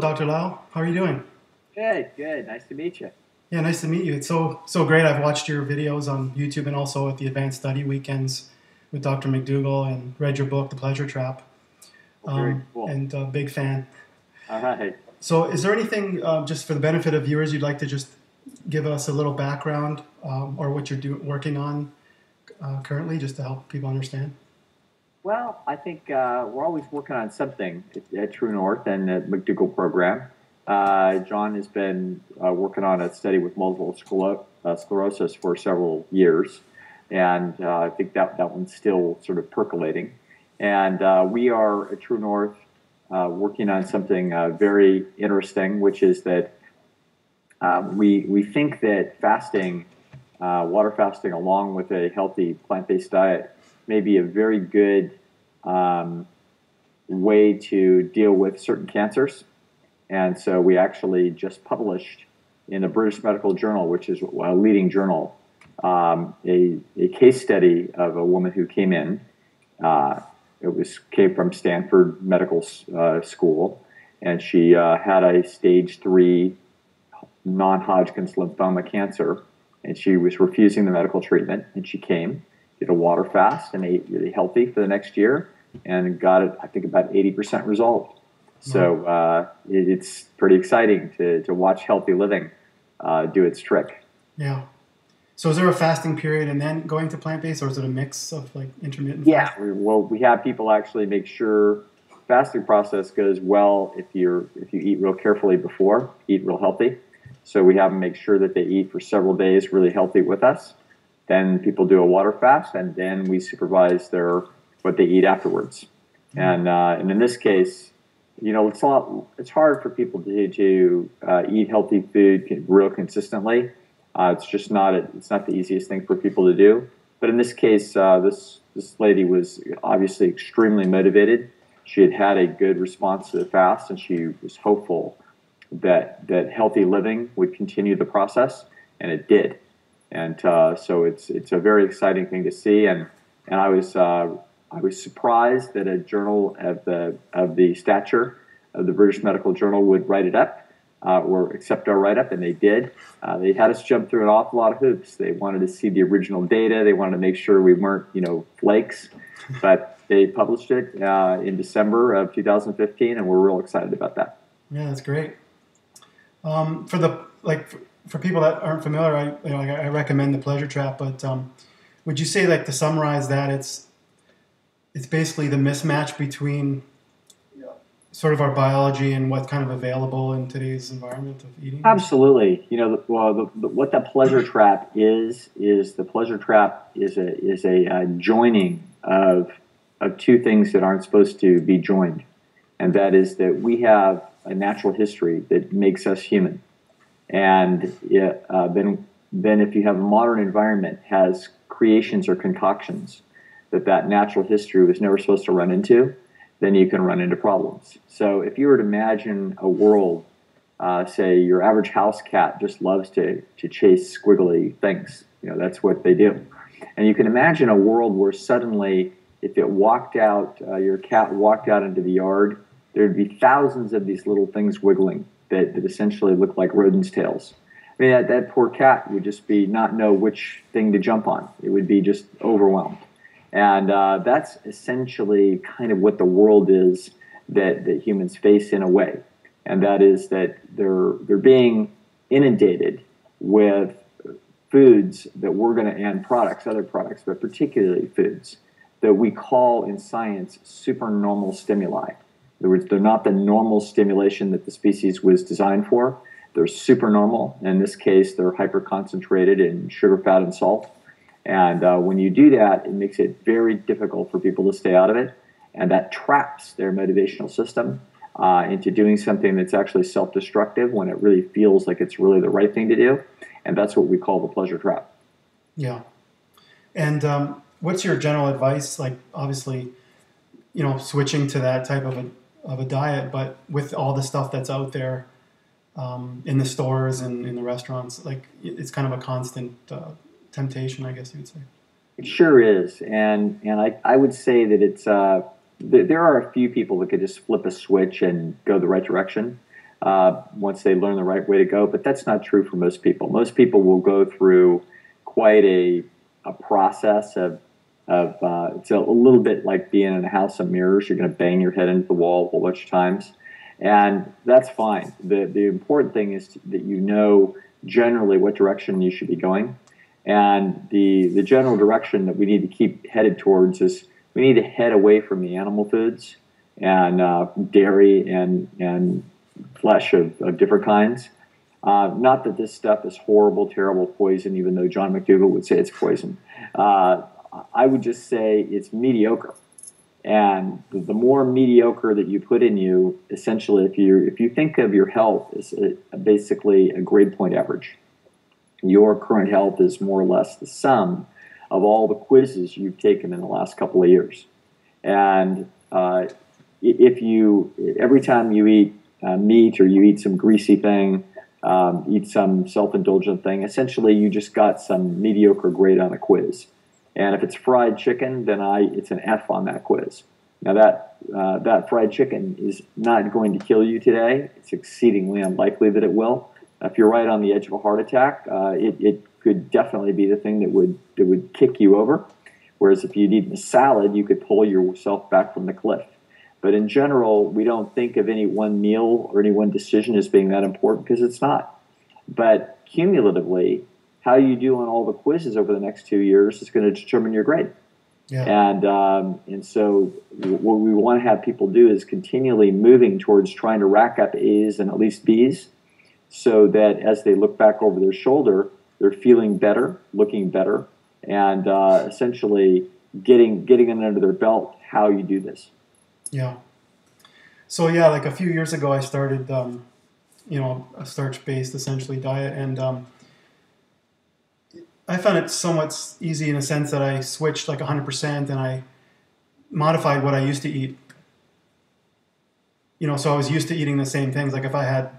Hello, Dr. Lisle. How are you doing? Good, good. Nice to meet you. Yeah, nice to meet you. It's so so great. I've watched your videos on YouTube and also at the Advanced Study Weekends with Dr. McDougall and read your book, The Pleasure Trap. Well, very Um, cool. And uh, big fan. All right. So, is there anything um, just for the benefit of viewers you'd like to just give us a little background um, or what you're do- working on uh, currently, just to help people understand? Well, I think uh, we're always working on something at, True North and at McDougall program. Uh, John has been uh, working on a study with multiple scler- uh, sclerosis for several years, and uh, I think that that one's still sort of percolating. And uh, we are at True North working on something very interesting, which is that we we think that fasting, water fasting, along with a healthy plant-based diet, may be a very good um, way to deal with certain cancers. And so we actually just published in the British Medical Journal, which is a leading journal, um, a, a case study of a woman who came in. Uh, it was came from Stanford Medical uh, School, and she uh, had a stage three non-Hodgkin's lymphoma cancer, and she was refusing the medical treatment. And she came, did a water fast, and ate really healthy for the next year, and got it. I think about eighty percent resolved. So uh, it, it's pretty exciting to to watch healthy living uh, do its trick. Yeah. So, is there a fasting period and then going to plant based, or is it a mix of like intermittent? Yeah, fasting? we, well, we have people actually make sure fasting process goes well if you're if you eat real carefully before, eat real healthy. So we have them make sure that they eat for several days really healthy with us. Then people do a water fast, and then we supervise their what they eat afterwards. And uh, and in this case, you know, it's a lot, it's hard for people to to uh, eat healthy food real consistently. Uh, it's just not a, it's not the easiest thing for people to do. But in this case, uh, this this lady was obviously extremely motivated. She had had a good response to the fast, and she was hopeful that that healthy living would continue the process, and it did. And uh, so it's it's a very exciting thing to see, and and I was uh, I was surprised that a journal of the of the stature of the British Medical Journal would write it up uh, or accept our write up, and they did. Uh, they had us jump through an awful lot of hoops. They wanted to see the original data. They wanted to make sure we weren't you know flakes, but they published it uh, in December of 2015, and we're real excited about that. Yeah, that's great. Um, for the like for, people that aren't familiar, I you know I, I recommend the Pleasure Trap. But um, would you say like to summarize that it's it's basically the mismatch between sort of our biology and what's kind of available in today's environment of eating? Absolutely. You know, the, well, the, the, what the pleasure trap is is the pleasure trap is a is a uh, joining of of two things that aren't supposed to be joined, and that is that we have a natural history that makes us human, and uh, then then if you have a modern environment has creations or concoctions that that natural history was never supposed to run into, then you can run into problems. So if you were to imagine a world, uh, say your average house cat just loves to, to chase squiggly things, you know, that's what they do. And you can imagine a world where suddenly, if it walked out, uh, your cat walked out into the yard, there'd be thousands of these little things wiggling that, that essentially look like rodents' tails. I mean, that, that poor cat would just be not know which thing to jump on. It would be just overwhelmed. And uh, that's essentially kind of what the world is that, that humans face in a way. And that is that they're, they're being inundated with foods that we're going to, and products, other products, but particularly foods, that we call in science supernormal stimuli. In other words, they're not the normal stimulation that the species was designed for. They're supernormal. In this case, they're hyperconcentrated in sugar, fat, and salt. And uh, when you do that, it makes it very difficult for people to stay out of it. And that traps their motivational system uh, into doing something that's actually self destructive when it really feels like it's really the right thing to do. And that's what we call the pleasure trap. Yeah. And um, what's your general advice? Like, obviously, you know, switching to that type of a, of a diet, but with all the stuff that's out there um, in the stores and in the restaurants, like, it's kind of a constant uh, temptation, I guess you would say. It sure is, and and I, I would say that it's uh, th- there are a few people that could just flip a switch and go the right direction, uh, once they learn the right way to go. But that's not true for most people. Most people will go through quite a, a process of, of uh, it's a, little bit like being in a house of mirrors. You're going to bang your head into the wall a whole bunch of times. And that's fine. The, the important thing is to, that you know generally what direction you should be going. And the, the general direction that we need to keep headed towards is we need to head away from the animal foods and uh, dairy and, and flesh of, of different kinds. Uh, not that this stuff is horrible, terrible poison, even though John McDougall would say it's poison. Uh, I would just say it's mediocre. And the more mediocre that you put in you, essentially, if you if you think of your health as a, basically a grade point average, your current health is more or less the sum of all the quizzes you've taken in the last couple of years. And uh, if you every time you eat uh, meat or you eat some greasy thing, um, eat some self-indulgent thing, essentially you just got some mediocre grade on a quiz. And if it's fried chicken, then I it's an F on that quiz. Now that uh, that fried chicken is not going to kill you today. It's exceedingly unlikely that it will. If you're right on the edge of a heart attack, uh, it, it could definitely be the thing that would that would kick you over. Whereas if you'd eaten a salad, you could pull yourself back from the cliff. But in general, we don't think of any one meal or any one decision as being that important because it's not. But cumulatively, how you do on all the quizzes over the next two years is going to determine your grade. Yeah. And um, and so what we want to have people do is continually moving towards trying to rack up A's and at least B's, so that as they look back over their shoulder, they're feeling better, looking better, and uh, essentially getting getting it under their belt how you do this. Yeah. So yeah, like a few years ago, I started, um, you know, a starch-based essentially diet, and um, I found it somewhat easy in a sense that I switched like 100% and I modified what I used to eat. You know, so I was used to eating the same things. Like if I had,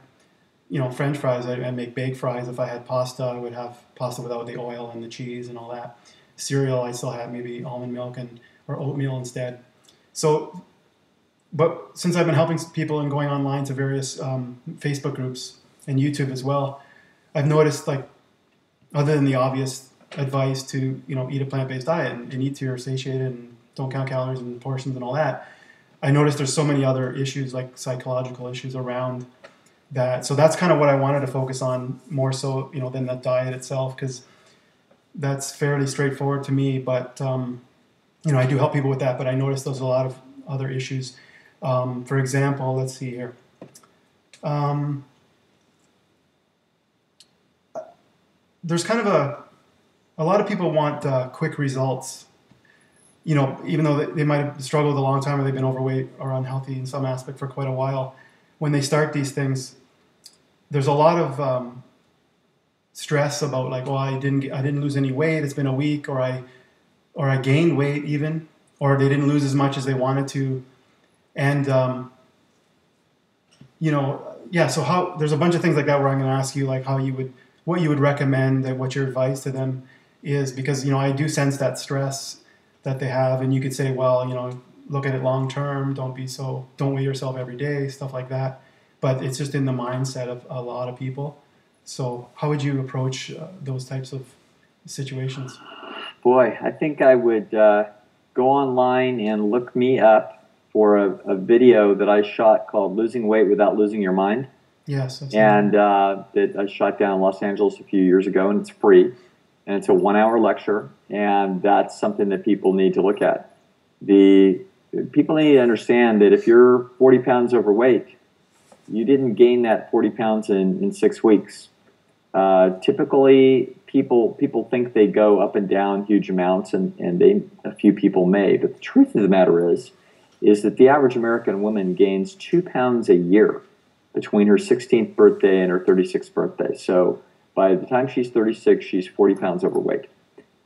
you know, French fries, I, would make baked fries. If I had pasta, I would have pasta without the oil and the cheese and all that. Cereal, I still had maybe almond milk and or oatmeal instead. So but since I've been helping people and going online to various um, Facebook groups and YouTube as well, I've noticed like other than the obvious advice to you know eat a plant-based diet and, and eat till you're satiated and don't count calories and portions and all that, I noticed there's so many other issues like psychological issues around that. So that's kind of what I wanted to focus on more so you know than the diet itself because that's fairly straightforward to me. But um, you know I do help people with that, but I noticed there's a lot of other issues um, for example, let's see here. Um, there's kind of a, a lot of people want uh, quick results. You know, even though they, might have struggled a long time or they've been overweight or unhealthy in some aspect for quite a while, when they start these things, there's a lot of um, stress about like, well, I didn't get, I didn't lose any weight. It's been a week, or I or I gained weight even, or they didn't lose as much as they wanted to and um, you know, yeah. So how there's a bunch of things like that where I'm going to ask you like how you would what you would recommend and what your advice to them is because you know I do sense that stress that they have, and you could say, well, you know, look at it long term. Don't be so. Don't weigh yourself every day. Stuff like that. But it's just in the mindset of a lot of people. So how would you approach uh, those types of situations? Boy, I think I would uh, go online and look me up for a, a, video that I shot called "Losing Weight Without Losing Your Mind." Yes, and uh, that I shot down in Los Angeles a few years ago, and it's free, and it's a one-hour lecture, and that's something that people need to look at. The people need to understand that if you're 40 pounds overweight, you didn't gain that 40 pounds in, in six weeks. Uh, typically, people people think they go up and down huge amounts, and, and they a few people may, but the truth of the matter is is that the average American woman gains two pounds a year between her 16th birthday and her 36th birthday. So by the time she's 36, she's 40 pounds overweight.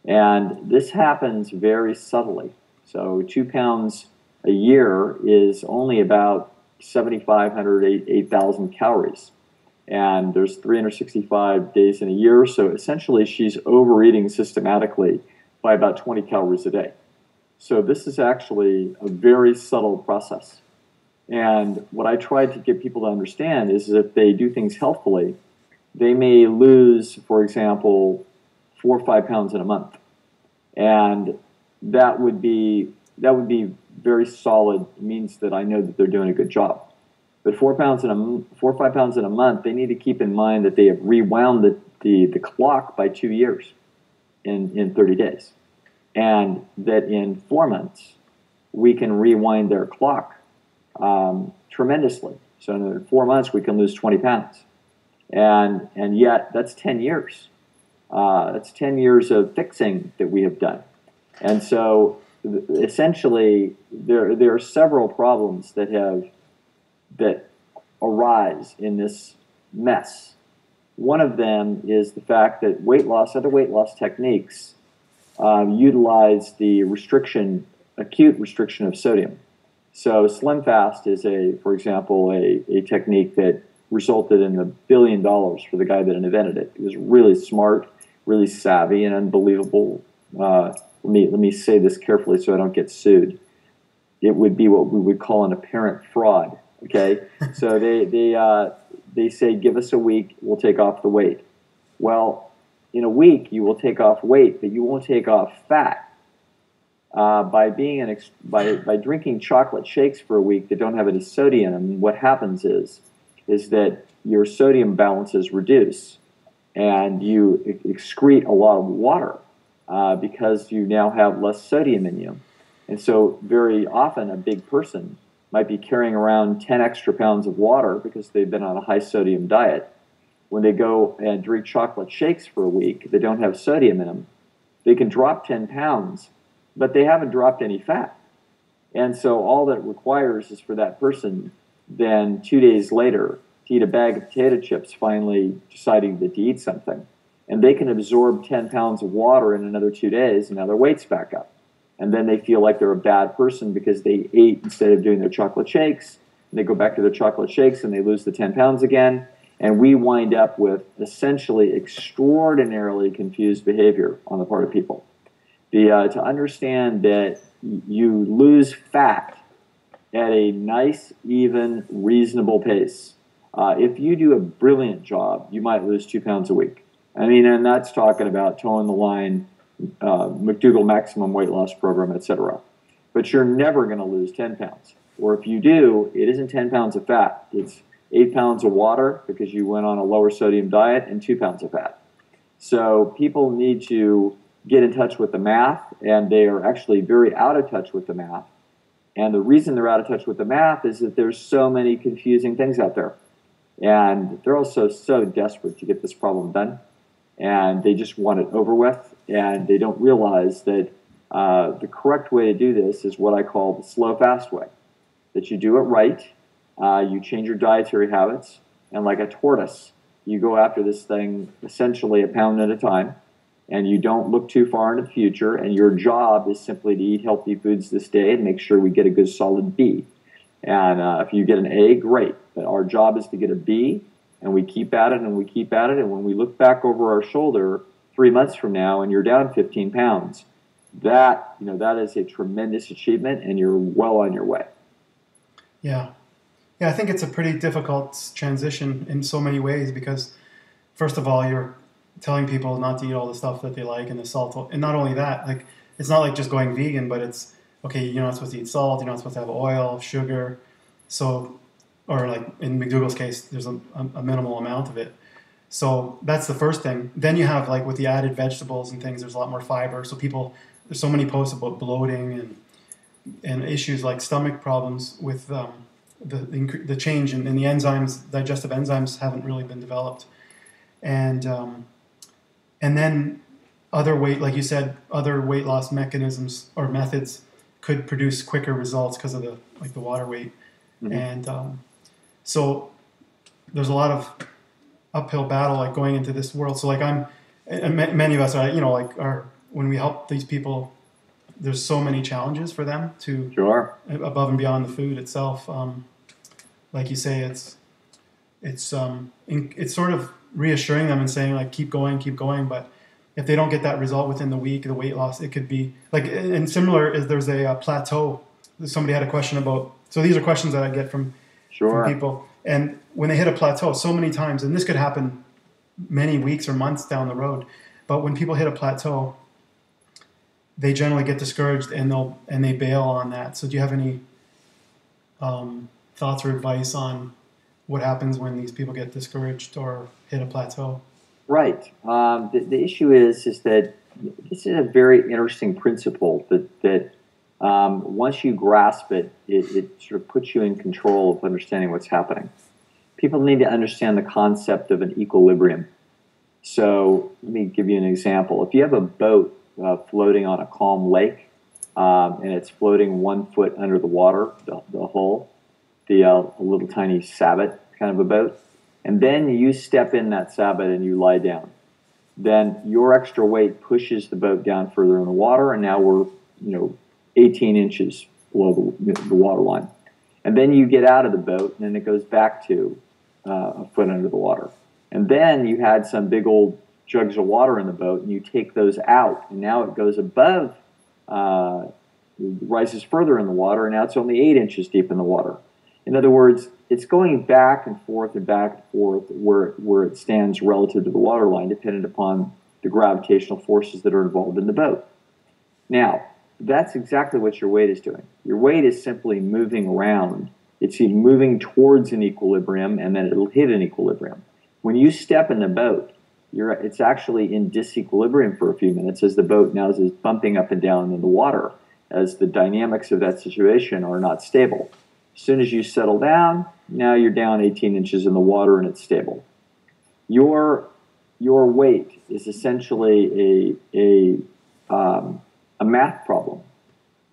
And this happens very subtly. So two pounds a year is only about 7,500, 8,000 calories. And there's 365 days in a year. So essentially, she's overeating systematically by about 20 calories a day. So this is actually a very subtle process. And what I try to get people to understand is if they do things healthfully, they may lose, for example, four or five pounds in a month, and that would be that would be very solid. It means that I know that they're doing a good job. But four pounds in a four or five pounds in a month, they need to keep in mind that they have rewound the, the, the clock by two years in, in 30 days. And that in four months, we can rewind their clock um, tremendously. So in four months, we can lose 20 pounds. And, and yet, that's 10 years. Uh, that's 10 years of fixing that we have done. And so essentially, there, there are several problems that have that arise in this mess. One of them is the fact that weight loss, other weight loss techniques, um, utilize the restriction, acute restriction of sodium. So Slim Fast is a, for example, a, a technique that resulted in a billion dollars for the guy that invented it. He was really smart, really savvy, and unbelievable. Uh, let me let me say this carefully so I don't get sued. It would be what we would call an apparent fraud Okay, so they they uh, they say give us a week, we'll take off the weight. Well, in a week you will take off weight, but you won't take off fat. Uh, by being an ex- by by drinking chocolate shakes for a week that don't have any sodium what happens is is that your sodium balances reduce, and you excrete a lot of water uh, because you now have less sodium in you. And so, very often, a big person might be carrying around 10 extra pounds of water because they've been on a high sodium diet. When they go and drink chocolate shakes for a week, they don't have sodium in them. They can drop 10 pounds, but they haven't dropped any fat. And so all that requires is for that person then two days later to eat a bag of potato chips, finally deciding that to eat something. And they can absorb 10 pounds of water in another two days, and now their weight's back up and then they feel like they're a bad person because they ate instead of doing their chocolate shakes. And they go back to their chocolate shakes and they lose the 10 pounds again. And we wind up with essentially extraordinarily confused behavior on the part of people. The, uh, to understand that you lose fat at a nice, even, reasonable pace. Uh, if you do a brilliant job, you might lose two pounds a week. I mean, and that's talking about toeing the line uh, McDougall Maximum Weight Loss Program, etc. But you're never going to lose 10 pounds. Or if you do, it isn't 10 pounds of fat. It's 8 pounds of water because you went on a lower sodium diet and 2 pounds of fat. So people need to get in touch with the math, and they are actually very out of touch with the math. And the reason they're out of touch with the math is that there's so many confusing things out there. And they're also so desperate to get this problem done. And they just want it over with and they don't realize that uh, the correct way to do this is what I call the slow fast way. That you do it right, uh, you change your dietary habits, and like a tortoise, you go after this thing essentially a pound at a time, and you don't look too far into the future. And your job is simply to eat healthy foods this day and make sure we get a good solid B. And uh, if you get an A, great. But our job is to get a B, and we keep at it and we keep at it. And when we look back over our shoulder, three months from now and you're down 15 pounds, that you know that is a tremendous achievement, and you're well on your way. Yeah, yeah, I think it's a pretty difficult transition in so many ways because, first of all, you're telling people not to eat all the stuff that they like and the salt, and not only that, like it's not like just going vegan, but it's okay. You're not supposed to eat salt. You're not supposed to have oil, sugar, so or like in McDougall's case, there's a, a minimal amount of it. So that's the first thing. Then you have like with the added vegetables and things, there's a lot more fiber. So people, there's so many posts about bloating and and issues like stomach problems with um, the, the change in, in, the enzymes, digestive enzymes haven't really been developed, and um, and then other weight, like you said, other weight loss mechanisms or methods could produce quicker results because of the like the water weight, mm-hmm. and um, so there's a lot of uphill battle like going into this world. So like I'm, and many of us are, you know, like are when we help these people, there's so many challenges for them to sure above and beyond the food itself. Um, like you say, it's it's um, it's sort of reassuring them and saying like keep going, keep going. But if they don't get that result within the week, the weight loss, it could be like and similar is there's a, a plateau somebody had a question about. So these are questions that I get from, sure. from people, and when they hit a plateau, so many times, and this could happen many weeks or months down the road, but when people hit a plateau, they generally get discouraged and they'll and they bail on that. So do you have any um, thoughts or advice on what happens when these people get discouraged or hit a plateau? Right. Um, the, the issue is is that this is a very interesting principle that that um, once you grasp it, it, it sort of puts you in control of understanding what's happening. People need to understand the concept of an equilibrium. So let me give you an example. If you have a boat uh, floating on a calm lake, um, and it's floating one foot under the water, the, the the uh, little tiny sabot kind of a boat, and then you step in that sabot and you lie down. Then your extra weight pushes the boat down further in the water, and now we're you know 18 inches below the, the water line. And then you get out of the boat, and then it goes back to uh, a foot under the water. And then you had some big old jugs of water in the boat, and you take those out, and now it goes above, uh, rises further in the water, and now it's only eight inches deep in the water. In other words, it's going back and forth and back and forth where, where it stands relative to the water line, dependent upon the gravitational forces that are involved in the boat. Now, that's exactly what your weight is doing. Your weight is simply moving around. It's moving towards an equilibrium, and then it'll hit an equilibrium. When you step in the boat, you're, it's actually in disequilibrium for a few minutes as the boat now is bumping up and down in the water as the dynamics of that situation are not stable. As soon as you settle down, now you're down 18 inches in the water and it's stable. Your, your weight is essentially a, a, um, a math problem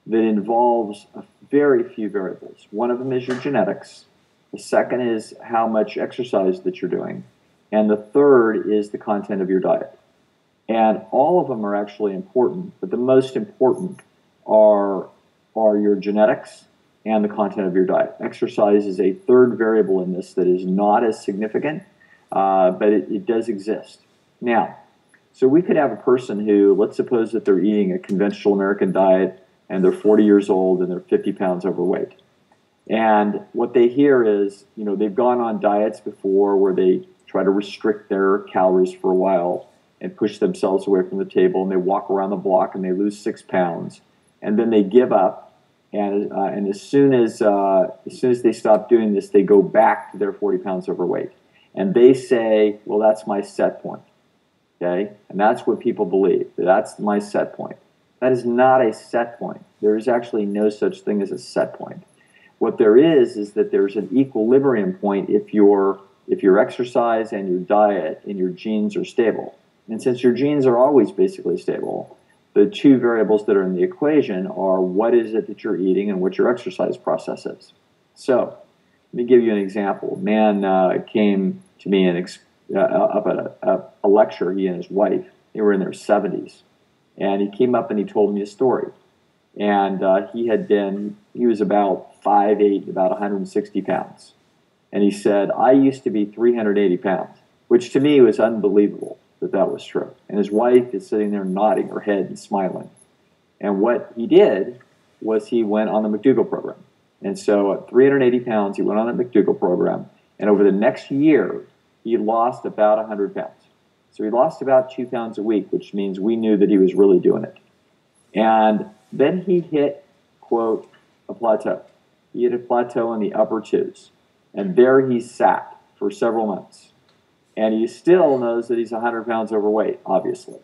that involves very few variables. One of them is your genetics. The second is how much exercise that you're doing. And the third is the content of your diet. And all of them are actually important, but the most important are, are your genetics and the content of your diet. Exercise is a third variable in this that is not as significant, uh, but it, it does exist. Now, so we could have a person who, let's suppose that they're eating a conventional American diet and they're 40 years old and they're 50 pounds overweight. And what they hear is, you know, they've gone on diets before where they try to restrict their calories for a while and push themselves away from the table and they walk around the block and they lose six pounds and then they give up and, uh, and as soon as uh, as soon as they stop doing this they go back to their 40 pounds overweight. And they say well that's my set point. Okay? And that's what people believe. That's my set point. That is not a set point. There is actually no such thing as a set point. What there is is that there's an equilibrium point if you're if your exercise and your diet and your genes are stable. And since your genes are always basically stable, the two variables that are in the equation are what is it that you're eating and what your exercise process is. So, let me give you an example. A man uh, came to me and ex- uh, up at a, a, lecture, he and his wife, they were in their 70s. And he came up and he told me a story. And uh, he had been, he was about 5'8, about 160 pounds and he said, I used to be 380 pounds, which to me was unbelievable that that was true. And his wife is sitting there nodding her head and smiling. And what he did was he went on the McDougall program. And so at 380 pounds, he went on the McDougall program. And over the next year, he lost about 100 pounds. So he lost about two pounds a week, which means we knew that he was really doing it. And then he hit, quote, a plateau. He hit a plateau in the upper twos. And there he sat for several months. And he still knows that he's 100 pounds overweight, obviously.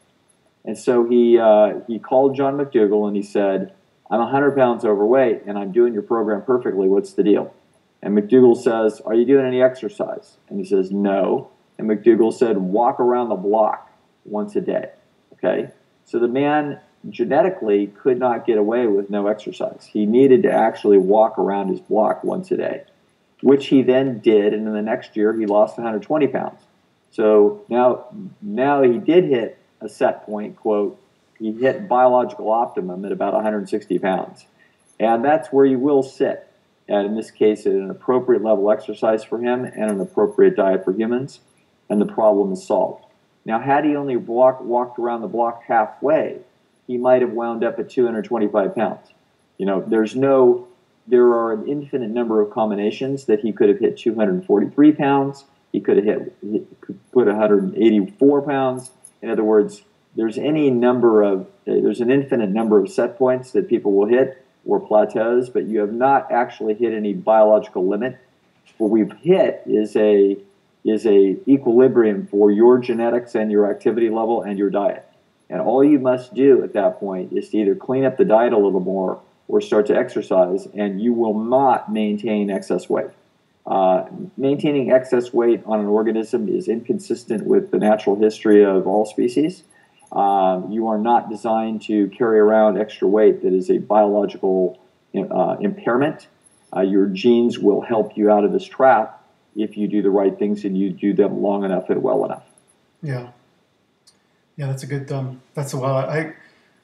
And so he, uh, he called John McDougall and he said, I'm 100 pounds overweight and I'm doing your program perfectly. What's the deal? And McDougall says, Are you doing any exercise? And he says, No. And McDougall said, Walk around the block once a day. Okay? So the man genetically could not get away with no exercise. He needed to actually walk around his block once a day which he then did, and in the next year he lost 120 pounds. So now, now he did hit a set point. Quote, he hit biological optimum at about 160 pounds, and that's where you will sit. And in this case, at an appropriate level exercise for him and an appropriate diet for humans, and the problem is solved. Now, had he only walk, walked around the block halfway, he might have wound up at 225 pounds. You know, there's no there are an infinite number of combinations that he could have hit 243 pounds. He could have hit, hit could put 184 pounds. In other words, there's any number of there's an infinite number of set points that people will hit or plateaus, but you have not actually hit any biological limit. What we've hit is a is a equilibrium for your genetics and your activity level and your diet. And all you must do at that point is to either clean up the diet a little more or start to exercise, and you will not maintain excess weight. Uh, maintaining excess weight on an organism is inconsistent with the natural history of all species. Um, you are not designed to carry around extra weight that is a biological uh, impairment. Uh, your genes will help you out of this trap if you do the right things and you do them long enough and well enough. Yeah, yeah, that's a good. Um, that's a well. I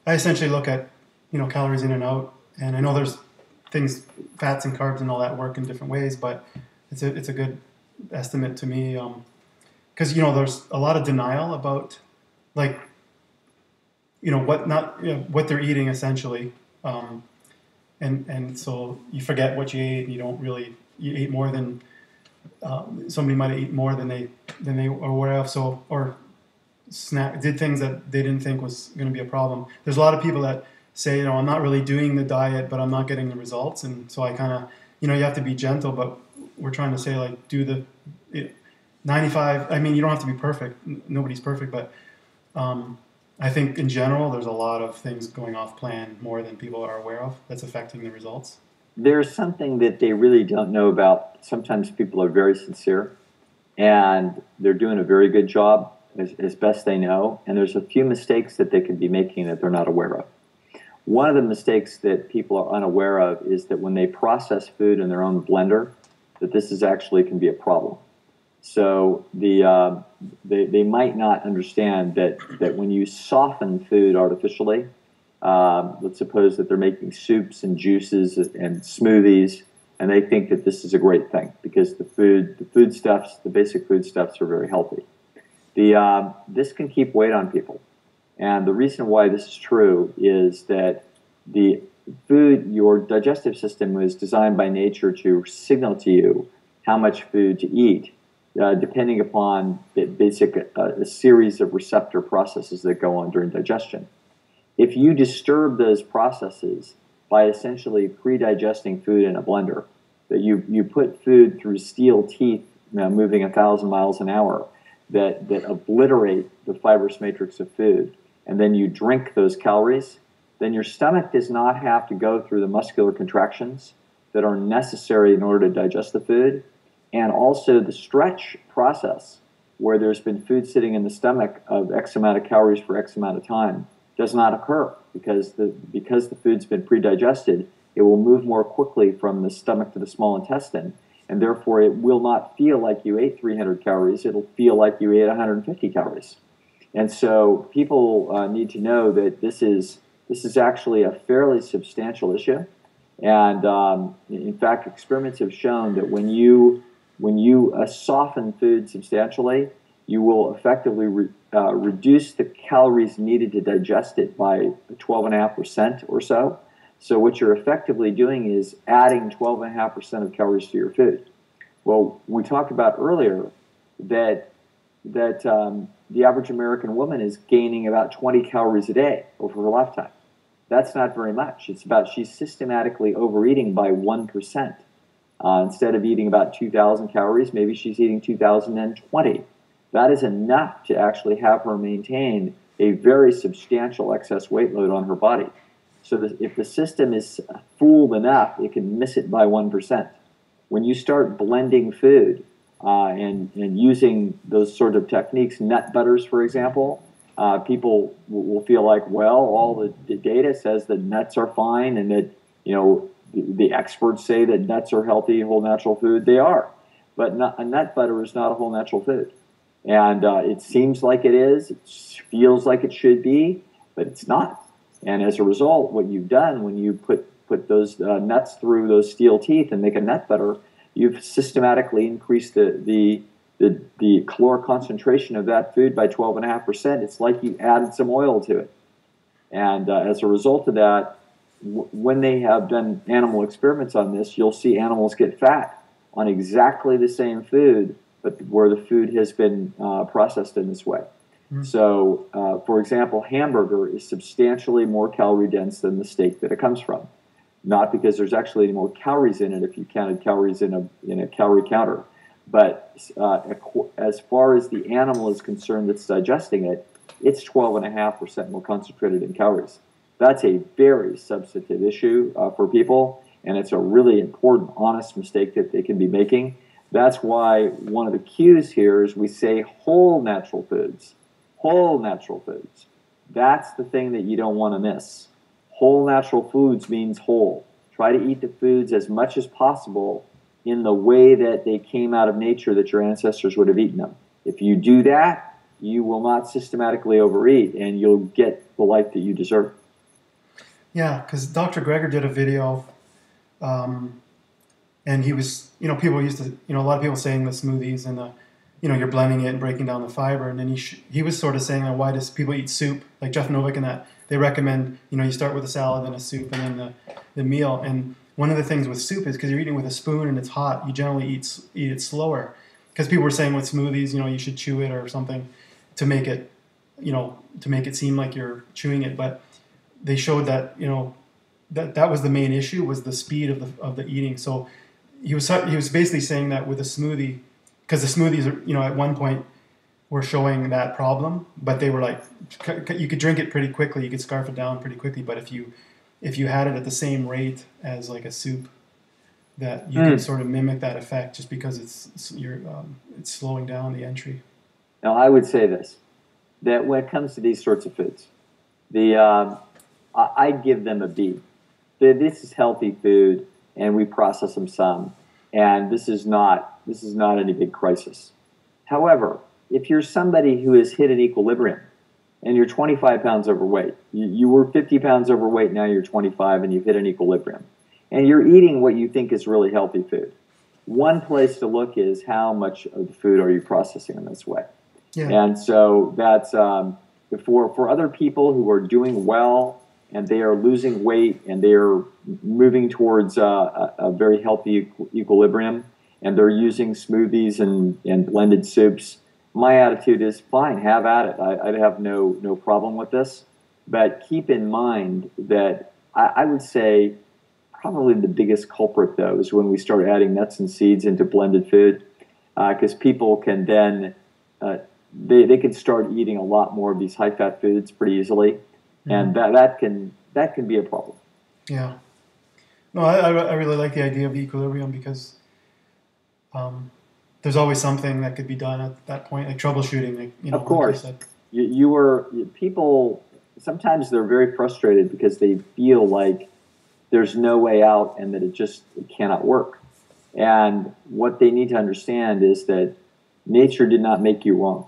I essentially look at you know calories in and out, and I know there's things, fats and carbs and all that work in different ways, but it's a it's a good estimate to me because um, you know there's a lot of denial about like you know what not you know, what they're eating essentially, um, and and so you forget what you ate. And you don't really you ate more than um, somebody might have eaten more than they than they or whatever. So or snack did things that they didn't think was going to be a problem. There's a lot of people that say, you know, I'm not really doing the diet, but I'm not getting the results, and so I kind of, you know, you have to be gentle, but we're trying to say like do the it, 95. I mean, you don't have to be perfect. Nobody's perfect, but um, I think in general, there's a lot of things going off plan more than people are aware of that's affecting the results. There's something that they really don't know about. Sometimes people are very sincere and they're doing a very good job as, as best they know. And there's a few mistakes that they could be making that they're not aware of. One of the mistakes that people are unaware of is that when they process food in their own blender, that this is actually can be a problem. So the uh, they, they might not understand that that when you soften food artificially, uh, let's suppose that they're making soups and juices and smoothies, and they think that this is a great thing because the food the foodstuffs the basic foodstuffs are very healthy. The uh, this can keep weight on people, and the reason why this is true is that the food your digestive system was designed by nature to signal to you how much food to eat uh, depending upon basic uh, a series of receptor processes that go on during digestion. If you disturb those processes by essentially pre-digesting food in a blender, that you, you put food through steel teeth you know, moving a thousand miles an hour that, that obliterate the fibrous matrix of food, and then you drink those calories, then your stomach does not have to go through the muscular contractions that are necessary in order to digest the food and also the stretch process where there's been food sitting in the stomach of X amount of calories for X amount of time does not occur because the because the food's been pre-digested, it will move more quickly from the stomach to the small intestine, and therefore it will not feel like you ate 300 calories. It'll feel like you ate 150 calories. And so people uh, need to know that this is this is actually a fairly substantial issue. And um, in fact, experiments have shown that when you when you uh, soften food substantially, you will effectively re, uh, reduce the calories needed to digest it by 12.5% or so. So, what you're effectively doing is adding 12.5% of calories to your food. Well, we talked about earlier that, that um, the average American woman is gaining about 20 calories a day over her lifetime. That's not very much. It's about she's systematically overeating by 1%. Uh, instead of eating about 2,000 calories, maybe she's eating 2,020. That is enough to actually have her maintain a very substantial excess weight load on her body. So that if the system is fooled enough, it can miss it by 1%. When you start blending food uh, and, and using those sort of techniques, nut butters, for example, uh, people will feel like, well, all the, the data says that nuts are fine and that, you know, the experts say that nuts are healthy, whole natural food. They are, but not, a nut butter is not a whole natural food, and uh, it seems like it is. It feels like it should be, but it's not. And as a result, what you've done when you put put those uh, nuts through those steel teeth and make a nut butter, you've systematically increased the the the, the caloric concentration of that food by 12.5%. It's like you added some oil to it. And uh, as a result of that, w- when they have done animal experiments on this, you'll see animals get fat on exactly the same food, but where the food has been uh, processed in this way. Mm. So, uh, for example, hamburger is substantially more calorie dense than the steak that it comes from. Not because there's actually any more calories in it if you counted calories in a, in a calorie counter, but uh, as far as the animal is concerned that's digesting it, it's 12.5% more concentrated in calories. That's a very substantive issue uh, for people, and it's a really important, honest mistake that they can be making. That's why one of the cues here is we say whole natural foods. Whole natural foods. That's the thing that you don't want to miss. Whole natural foods means whole. Try to eat the foods as much as possible in the way that they came out of nature that your ancestors would have eaten them. If you do that, you will not systematically overeat and you'll get the life that you deserve. Yeah, because Dr. Greger did a video, um, and he was, you know, people used to, you know, a lot of people saying the smoothies and the, you know, you're blending it and breaking down the fiber, and then he sh- he was sort of saying, like, why does people eat soup? Like Jeff Novick and that they recommend, you know, you start with a salad and a soup and then the the meal. And one of the things with soup is because you're eating with a spoon and it's hot, you generally eat eat it slower. Because people were saying with smoothies, you know, you should chew it or something to make it, you know, to make it seem like you're chewing it, but they showed that you know that that was the main issue was the speed of the of the eating. So he was he was basically saying that with a smoothie because the smoothies are you know at one point were showing that problem, but they were like you could drink it pretty quickly, you could scarf it down pretty quickly, but if you if you had it at the same rate as like a soup, that you mm. can sort of mimic that effect just because it's you're um, it's slowing down the entry. Now I would say this that when it comes to these sorts of foods, the um, I'd give them a B. This is healthy food, and we process them some, and this is not this is not any big crisis. However, if you're somebody who has hit an equilibrium and you're 25 pounds overweight, you, you were 50 pounds overweight, now you're 25 and you've hit an equilibrium, and you're eating what you think is really healthy food. One place to look is how much of the food are you processing in this way, yeah. and so that's um, for for other people who are doing well and they are losing weight and they are moving towards uh, a, a, very healthy equilibrium and they're using smoothies and, and blended soups, my attitude is fine, have at it. I, would have no, no problem with this. But keep in mind that I, I would say probably the biggest culprit, though, is when we start adding nuts and seeds into blended food because uh, people can then. Uh, they, they can start eating a lot more of these high fat foods pretty easily and that that can that can be a problem. Yeah. No, I, I really like the idea of the equilibrium because um, there's always something that could be done at that point, like troubleshooting. Like you know, of course, like you, you were people. Sometimes they're very frustrated because they feel like there's no way out and that it just it cannot work. And what they need to understand is that nature did not make you wrong.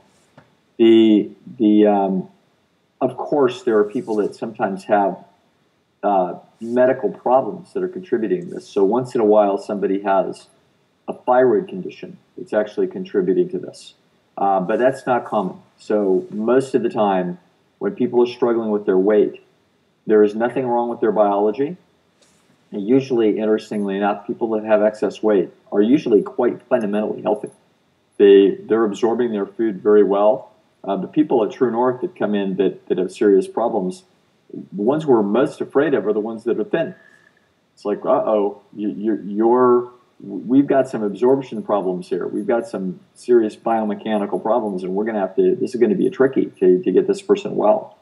The the um, of course, there are people that sometimes have uh, medical problems that are contributing to this. So once in a while, somebody has a thyroid condition. It's actually contributing to this. Uh, but that's not common. So most of the time, when people are struggling with their weight, there is nothing wrong with their biology. And usually, interestingly enough, people that have excess weight are usually quite fundamentally healthy. They, they're absorbing their food very well. Uh, the people at True North that come in that, that have serious problems, the ones we're most afraid of are the ones that are thin. It's like, uh oh, you, you're, you're, we've got some absorption problems here. We've got some serious biomechanical problems, and we're going to have to, this is going to be a tricky to, to get this person well.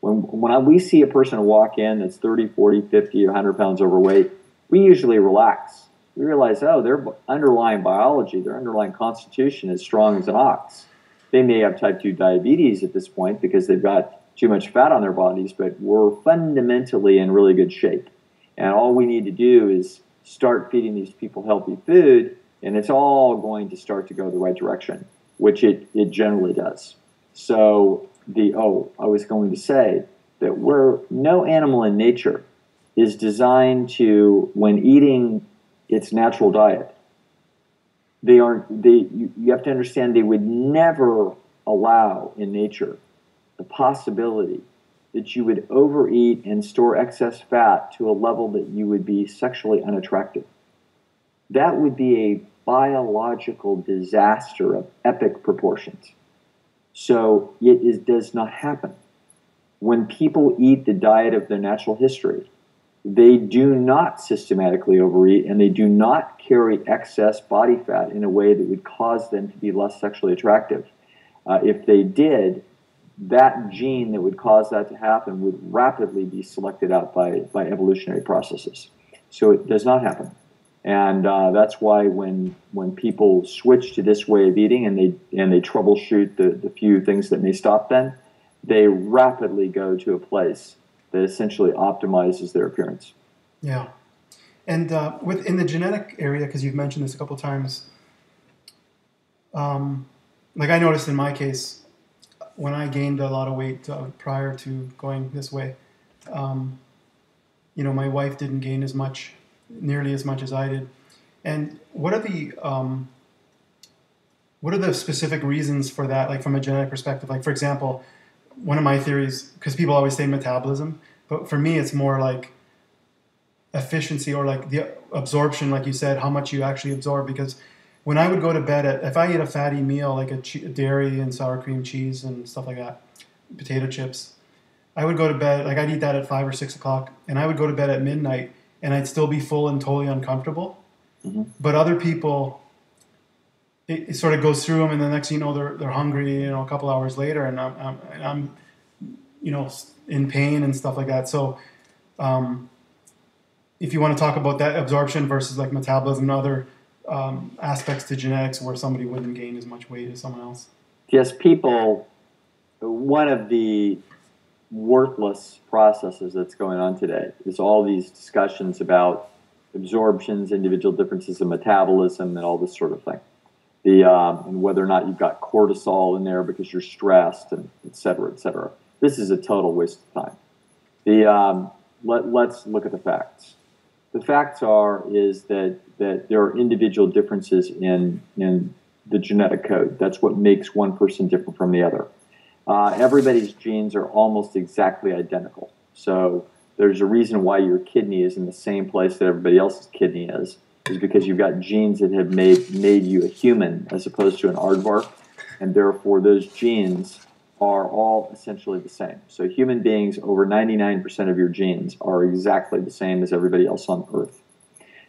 When, when we see a person walk in that's 30, 40, 50, 100 pounds overweight, we usually relax. We realize, oh, their underlying biology, their underlying constitution is strong as an ox they may have type 2 diabetes at this point because they've got too much fat on their bodies, but we're fundamentally in really good shape. And all we need to do is start feeding these people healthy food, and it's all going to start to go the right direction, which it, it generally does. So, the oh, I was going to say that we're no animal in nature is designed to, when eating its natural diet, they aren't they you, you have to understand they would never allow in nature the possibility that you would overeat and store excess fat to a level that you would be sexually unattractive. That would be a biological disaster of epic proportions. So it is, does not happen. When people eat the diet of their natural history, they do not systematically overeat and they do not carry excess body fat in a way that would cause them to be less sexually attractive. Uh, if they did, that gene that would cause that to happen would rapidly be selected out by, by evolutionary processes. So it does not happen. And uh, that's why when, when people switch to this way of eating and they, and they troubleshoot the, the few things that may stop them, they rapidly go to a place that essentially optimizes their appearance. Yeah. And uh, within the genetic area, because you've mentioned this a couple times, um, like I noticed in my case, when I gained a lot of weight uh, prior to going this way, um, you know, my wife didn't gain as much, nearly as much as I did. And what are the um, what are the specific reasons for that? Like from a genetic perspective, like for example, one of my theories, because people always say metabolism, but for me, it's more like efficiency or like the absorption, like you said, how much you actually absorb. Because when I would go to bed, at, if I eat a fatty meal like a, che- dairy and sour cream cheese and stuff like that, potato chips, I would go to bed like I'd eat that at five or six o'clock, and I would go to bed at midnight, and I'd still be full and totally uncomfortable. Mm-hmm. But other people, it, it, sort of goes through them, and the next you know they're they're hungry. You know, a couple hours later, and I'm, I'm, I'm you know in pain and stuff like that. So. Um, if you want to talk about that absorption versus like metabolism and other um, aspects to genetics where somebody wouldn't gain as much weight as someone else. Yes, people, one of the worthless processes that's going on today is all these discussions about absorptions, individual differences in metabolism, and all this sort of thing. The, um, and whether or not you've got cortisol in there because you're stressed, and et cetera, et cetera. This is a total waste of time. The, um, let, let's look at the facts the facts are is that that there are individual differences in in the genetic code. That's what makes one person different from the other. Uh, everybody's genes are almost exactly identical. So there's a reason why your kidney is in the same place that everybody else's kidney is, is because you've got genes that have made made you a human as opposed to an aardvark, and therefore those genes are all essentially the same. So human beings, over 99% of your genes are exactly the same as everybody else on Earth.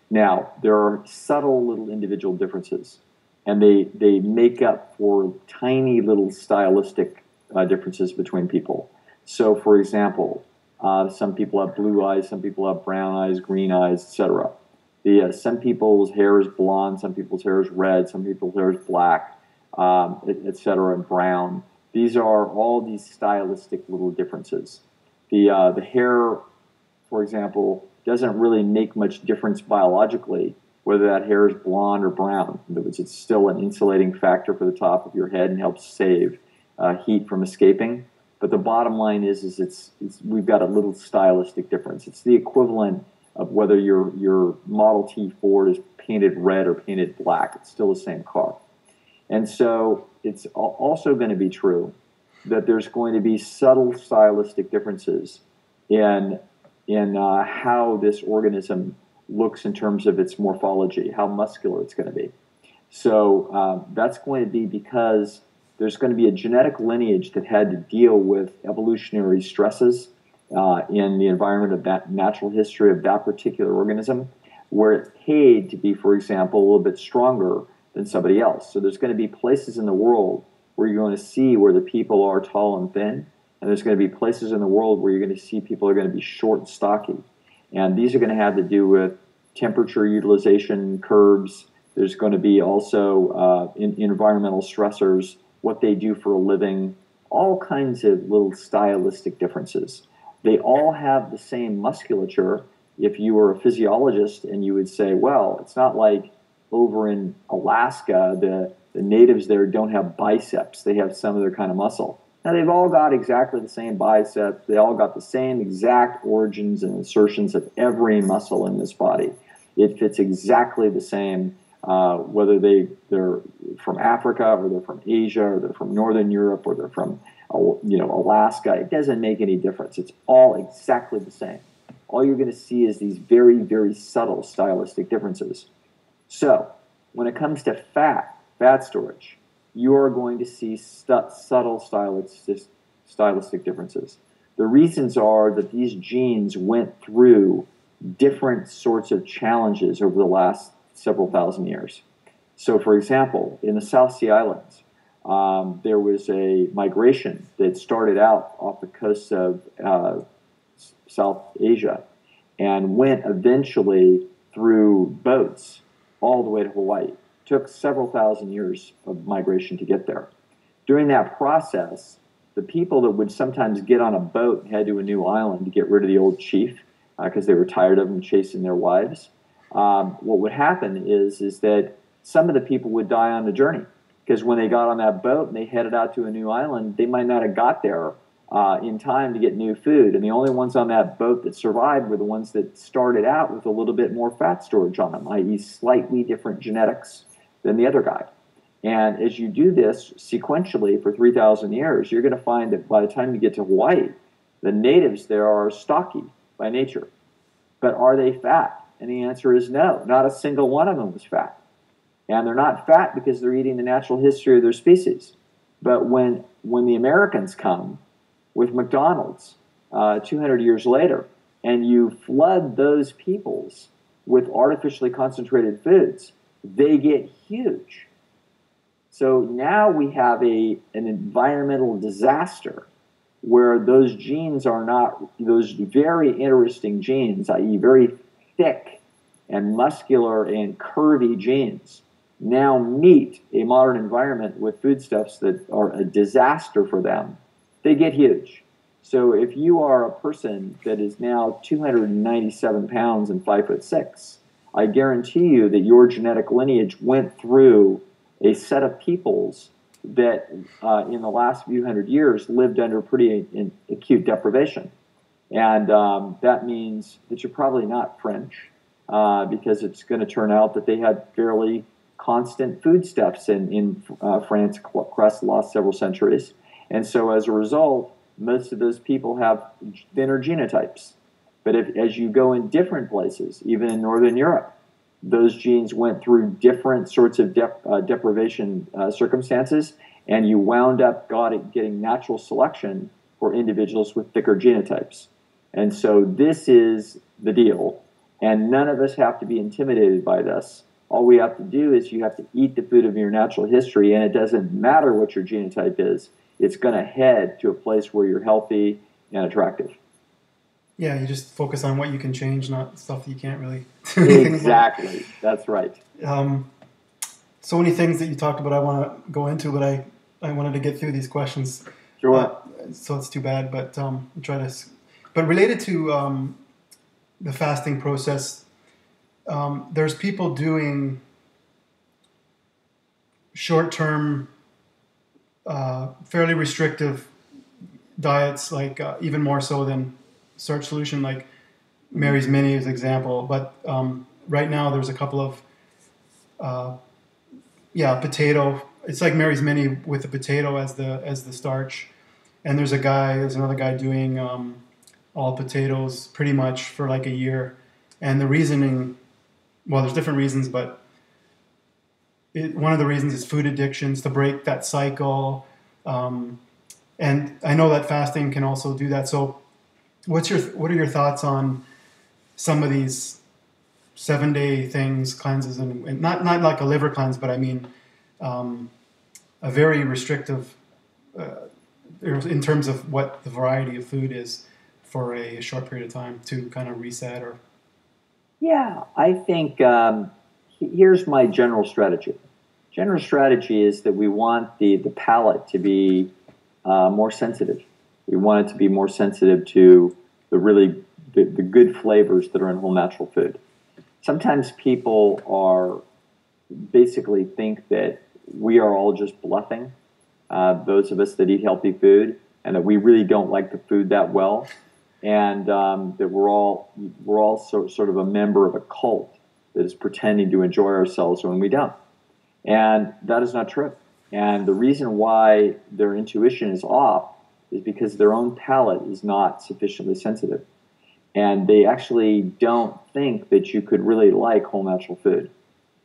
Now, there are subtle little individual differences, and they, they make up for tiny little stylistic uh, differences between people. So, for example, uh, some people have blue eyes, some people have brown eyes, green eyes, etc. The, uh, some people's hair is blonde, some people's hair is red, some people's hair is black, um, etc., and brown. These are all these stylistic little differences. The, uh, the hair, for example, doesn't really make much difference biologically whether that hair is blonde or brown. In other words, it's still an insulating factor for the top of your head and helps save uh, heat from escaping. But the bottom line is, is it's, it's, we've got a little stylistic difference. It's the equivalent of whether your your Model T Ford is painted red or painted black. It's still the same car. And so it's also going to be true that there's going to be subtle stylistic differences in in uh, how this organism looks in terms of its morphology, how muscular it's going to be. So uh, that's going to be because there's going to be a genetic lineage that had to deal with evolutionary stresses uh, in the environment of that natural history of that particular organism, where it paid to be, for example, a little bit stronger than somebody else. So there's going to be places in the world where you're going to see where the people are tall and thin, and there's going to be places in the world where you're going to see people are going to be short and stocky. And these are going to have to do with temperature utilization curves. There's going to be also uh, in, environmental stressors, what they do for a living, all kinds of little stylistic differences. They all have the same musculature. If you were a physiologist and you would say, well, it's not like over in Alaska, the, the natives there don't have biceps. They have some other kind of muscle. Now, they've all got exactly the same biceps. They all got the same exact origins and insertions of every muscle in this body. It fits exactly the same, uh, whether they, they're from Africa or they're from Asia or they're from Northern Europe or they're from you know, Alaska. It doesn't make any difference. It's all exactly the same. All you're going to see is these very, very subtle stylistic differences. So, when it comes to fat, fat storage, you are going to see subtle stylistic, stylistic differences. The reasons are that these genes went through different sorts of challenges over the last several thousand years. So, for example, in the South Sea Islands, um, there was a migration that started out off the coast of uh, South Asia and went eventually through boats all the way to Hawaii. It Took several thousand years of migration to get there. During that process, the people that would sometimes get on a boat and head to a new island to get rid of the old chief because uh, they were tired of him chasing their wives, um, what would happen is is that some of the people would die on the journey because when they got on that boat and they headed out to a new island, they might not have got there uh, in time to get new food. And the only ones on that boat that survived were the ones that started out with a little bit more fat storage on them, i.e., slightly different genetics than the other guy. And as you do this sequentially for 3,000 years, you're going to find that by the time you get to Hawaii, the natives there are stocky by nature. But are they fat? And the answer is no. Not a single one of them was fat. And they're not fat because they're eating the natural history of their species. But when, when the Americans come with McDonald's uh, 200 years later, and you flood those peoples with artificially concentrated foods, they get huge. So now we have a, an environmental disaster where those genes are not, those very interesting genes, i.e., very thick and muscular and curvy genes, now meet a modern environment with foodstuffs that are a disaster for them, they get huge. So if you are a person that is now 297 pounds and five foot six, I guarantee you that your genetic lineage went through a set of peoples that uh, in the last few hundred years lived under pretty in, acute deprivation. And um, that means that you're probably not French uh, because it's going to turn out that they had fairly constant foodstuffs in, in uh, France across the last several centuries. And so as a result, most of those people have thinner genotypes. But if, as you go in different places, even in Northern Europe, those genes went through different sorts of dep- uh, deprivation uh, circumstances, and you wound up got getting natural selection for individuals with thicker genotypes. And so this is the deal, and none of us have to be intimidated by this. All we have to do is you have to eat the food of your natural history, and it doesn't matter what your genotype is. It's going to head to a place where you're healthy and attractive. Yeah, you just focus on what you can change, not stuff that you can't really. exactly, that's right. Um, so many things that you talked about, I want to go into, but I, I wanted to get through these questions. Sure. Uh, so it's too bad, but um, try to. But related to um, the fasting process, um, there's people doing short-term, uh, fairly restrictive diets, like uh, even more so than starch solution like Mary's Mini is an example, but um, right now there's a couple of uh, yeah potato. It's like Mary's Mini with the potato as the as the starch, and there's a guy, there's another guy doing um, all potatoes pretty much for like a year, and the reasoning, well, there's different reasons, but it, one of the reasons is food addictions to break that cycle. Um, and I know that fasting can also do that. So what's your what are your thoughts on some of these seven day things cleanses and, and, not not like a liver cleanse but i mean um, a very restrictive uh, in terms of what the variety of food is for a short period of time to kind of reset or yeah i think um, here's my general strategy general strategy is that we want the the palate to be uh, more sensitive we want it to be more sensitive to the really the, the good flavors that are in whole natural food. Sometimes people are basically think that we are all just bluffing, uh, those of us that eat healthy food, and that we really don't like the food that well, and um, that we're all we're all so, sort of a member of a cult that is pretending to enjoy ourselves when we don't, and that is not true. And the reason why their intuition is off is because their own palate is not sufficiently sensitive. And they actually don't think that you could really like whole natural food.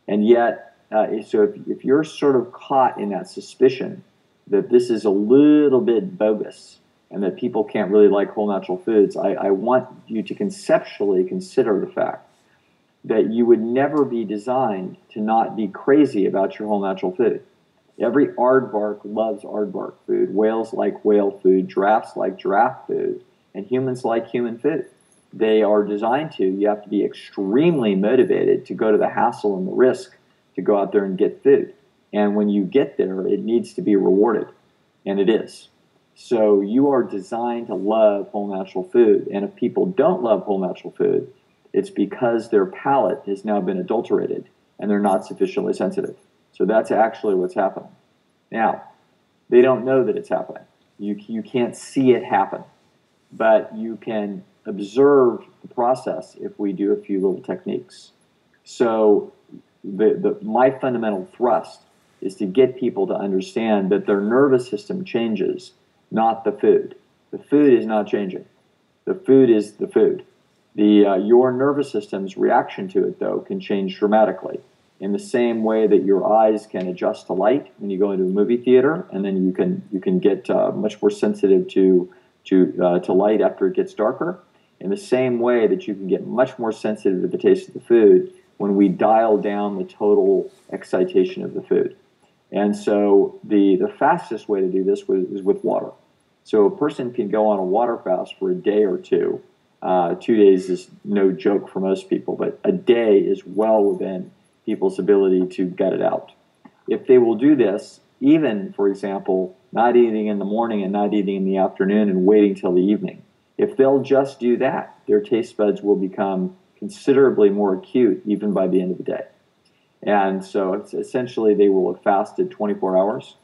And yet, uh, so if, if you're sort of caught in that suspicion that this is a little bit bogus and that people can't really like whole natural foods, I, I want you to conceptually consider the fact that you would never be designed to not be crazy about your whole natural food. Every aardvark loves aardvark food. Whales like whale food. Giraffes like giraffe food. And humans like human food. They are designed to. You have to be extremely motivated to go to the hassle and the risk to go out there and get food. And when you get there, it needs to be rewarded. And it is. So you are designed to love whole natural food. And if people don't love whole natural food, it's because their palate has now been adulterated and they're not sufficiently sensitive. So that's actually what's happening. Now, they don't know that it's happening. You, you can't see it happen, but you can observe the process if we do a few little techniques. So, the, the, my fundamental thrust is to get people to understand that their nervous system changes, not the food. The food is not changing. The food is the food. The, uh, your nervous system's reaction to it, though, can change dramatically in the same way that your eyes can adjust to light when you go into a movie theater, and then you can you can get uh, much more sensitive to to uh, to light after it gets darker. In the same way that you can get much more sensitive to the taste of the food when we dial down the total excitation of the food. And so the the fastest way to do this was, is with water. So a person can go on a water fast for a day or two uh, two days is no joke for most people, but a day is well within people's ability to gut it out. If they will do this, even, for example, not eating in the morning and not eating in the afternoon and waiting till the evening, if they'll just do that, their taste buds will become considerably more acute even by the end of the day. And so essentially, they will have fasted 24 hours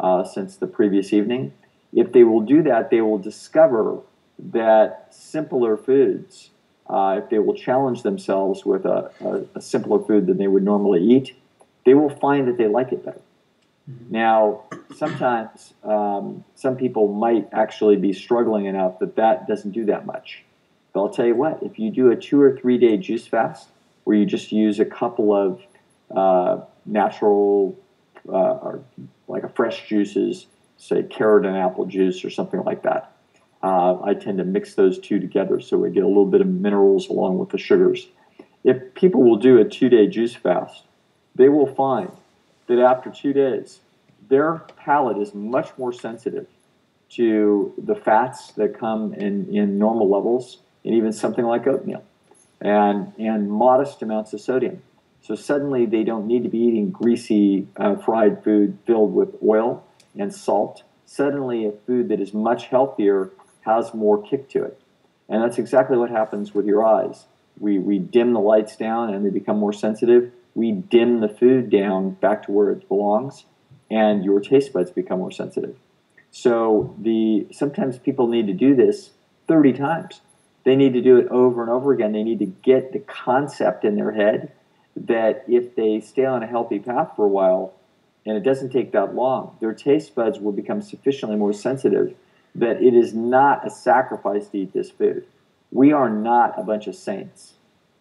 uh, since the previous evening. If they will do that, they will discover that simpler foods, uh, if they will challenge themselves with a, a, a, simpler food than they would normally eat, they will find that they like it better. Mm-hmm. Now, sometimes um, some people might actually be struggling enough that that doesn't do that much. But I'll tell you what, if you do a two or three day juice fast where you just use a couple of uh, natural uh, or like a fresh juices, say carrot and apple juice or something like that, uh, I tend to mix those two together so we get a little bit of minerals along with the sugars. If people will do a two day juice fast, they will find that after two days, their palate is much more sensitive to the fats that come in, in normal levels and even something like oatmeal and, and modest amounts of sodium. So suddenly they don't need to be eating greasy uh, fried food filled with oil and salt. Suddenly, a food that is much healthier has more kick to it. And that's exactly what happens with your eyes. We, we dim the lights down and they become more sensitive. We dim the food down back to where it belongs, and your taste buds become more sensitive. So the sometimes people need to do this 30 times. They need to do it over and over again. They need to get the concept in their head that if they stay on a healthy path for a while, and it doesn't take that long, their taste buds will become sufficiently more sensitive that it is not a sacrifice to eat this food. We are not a bunch of saints.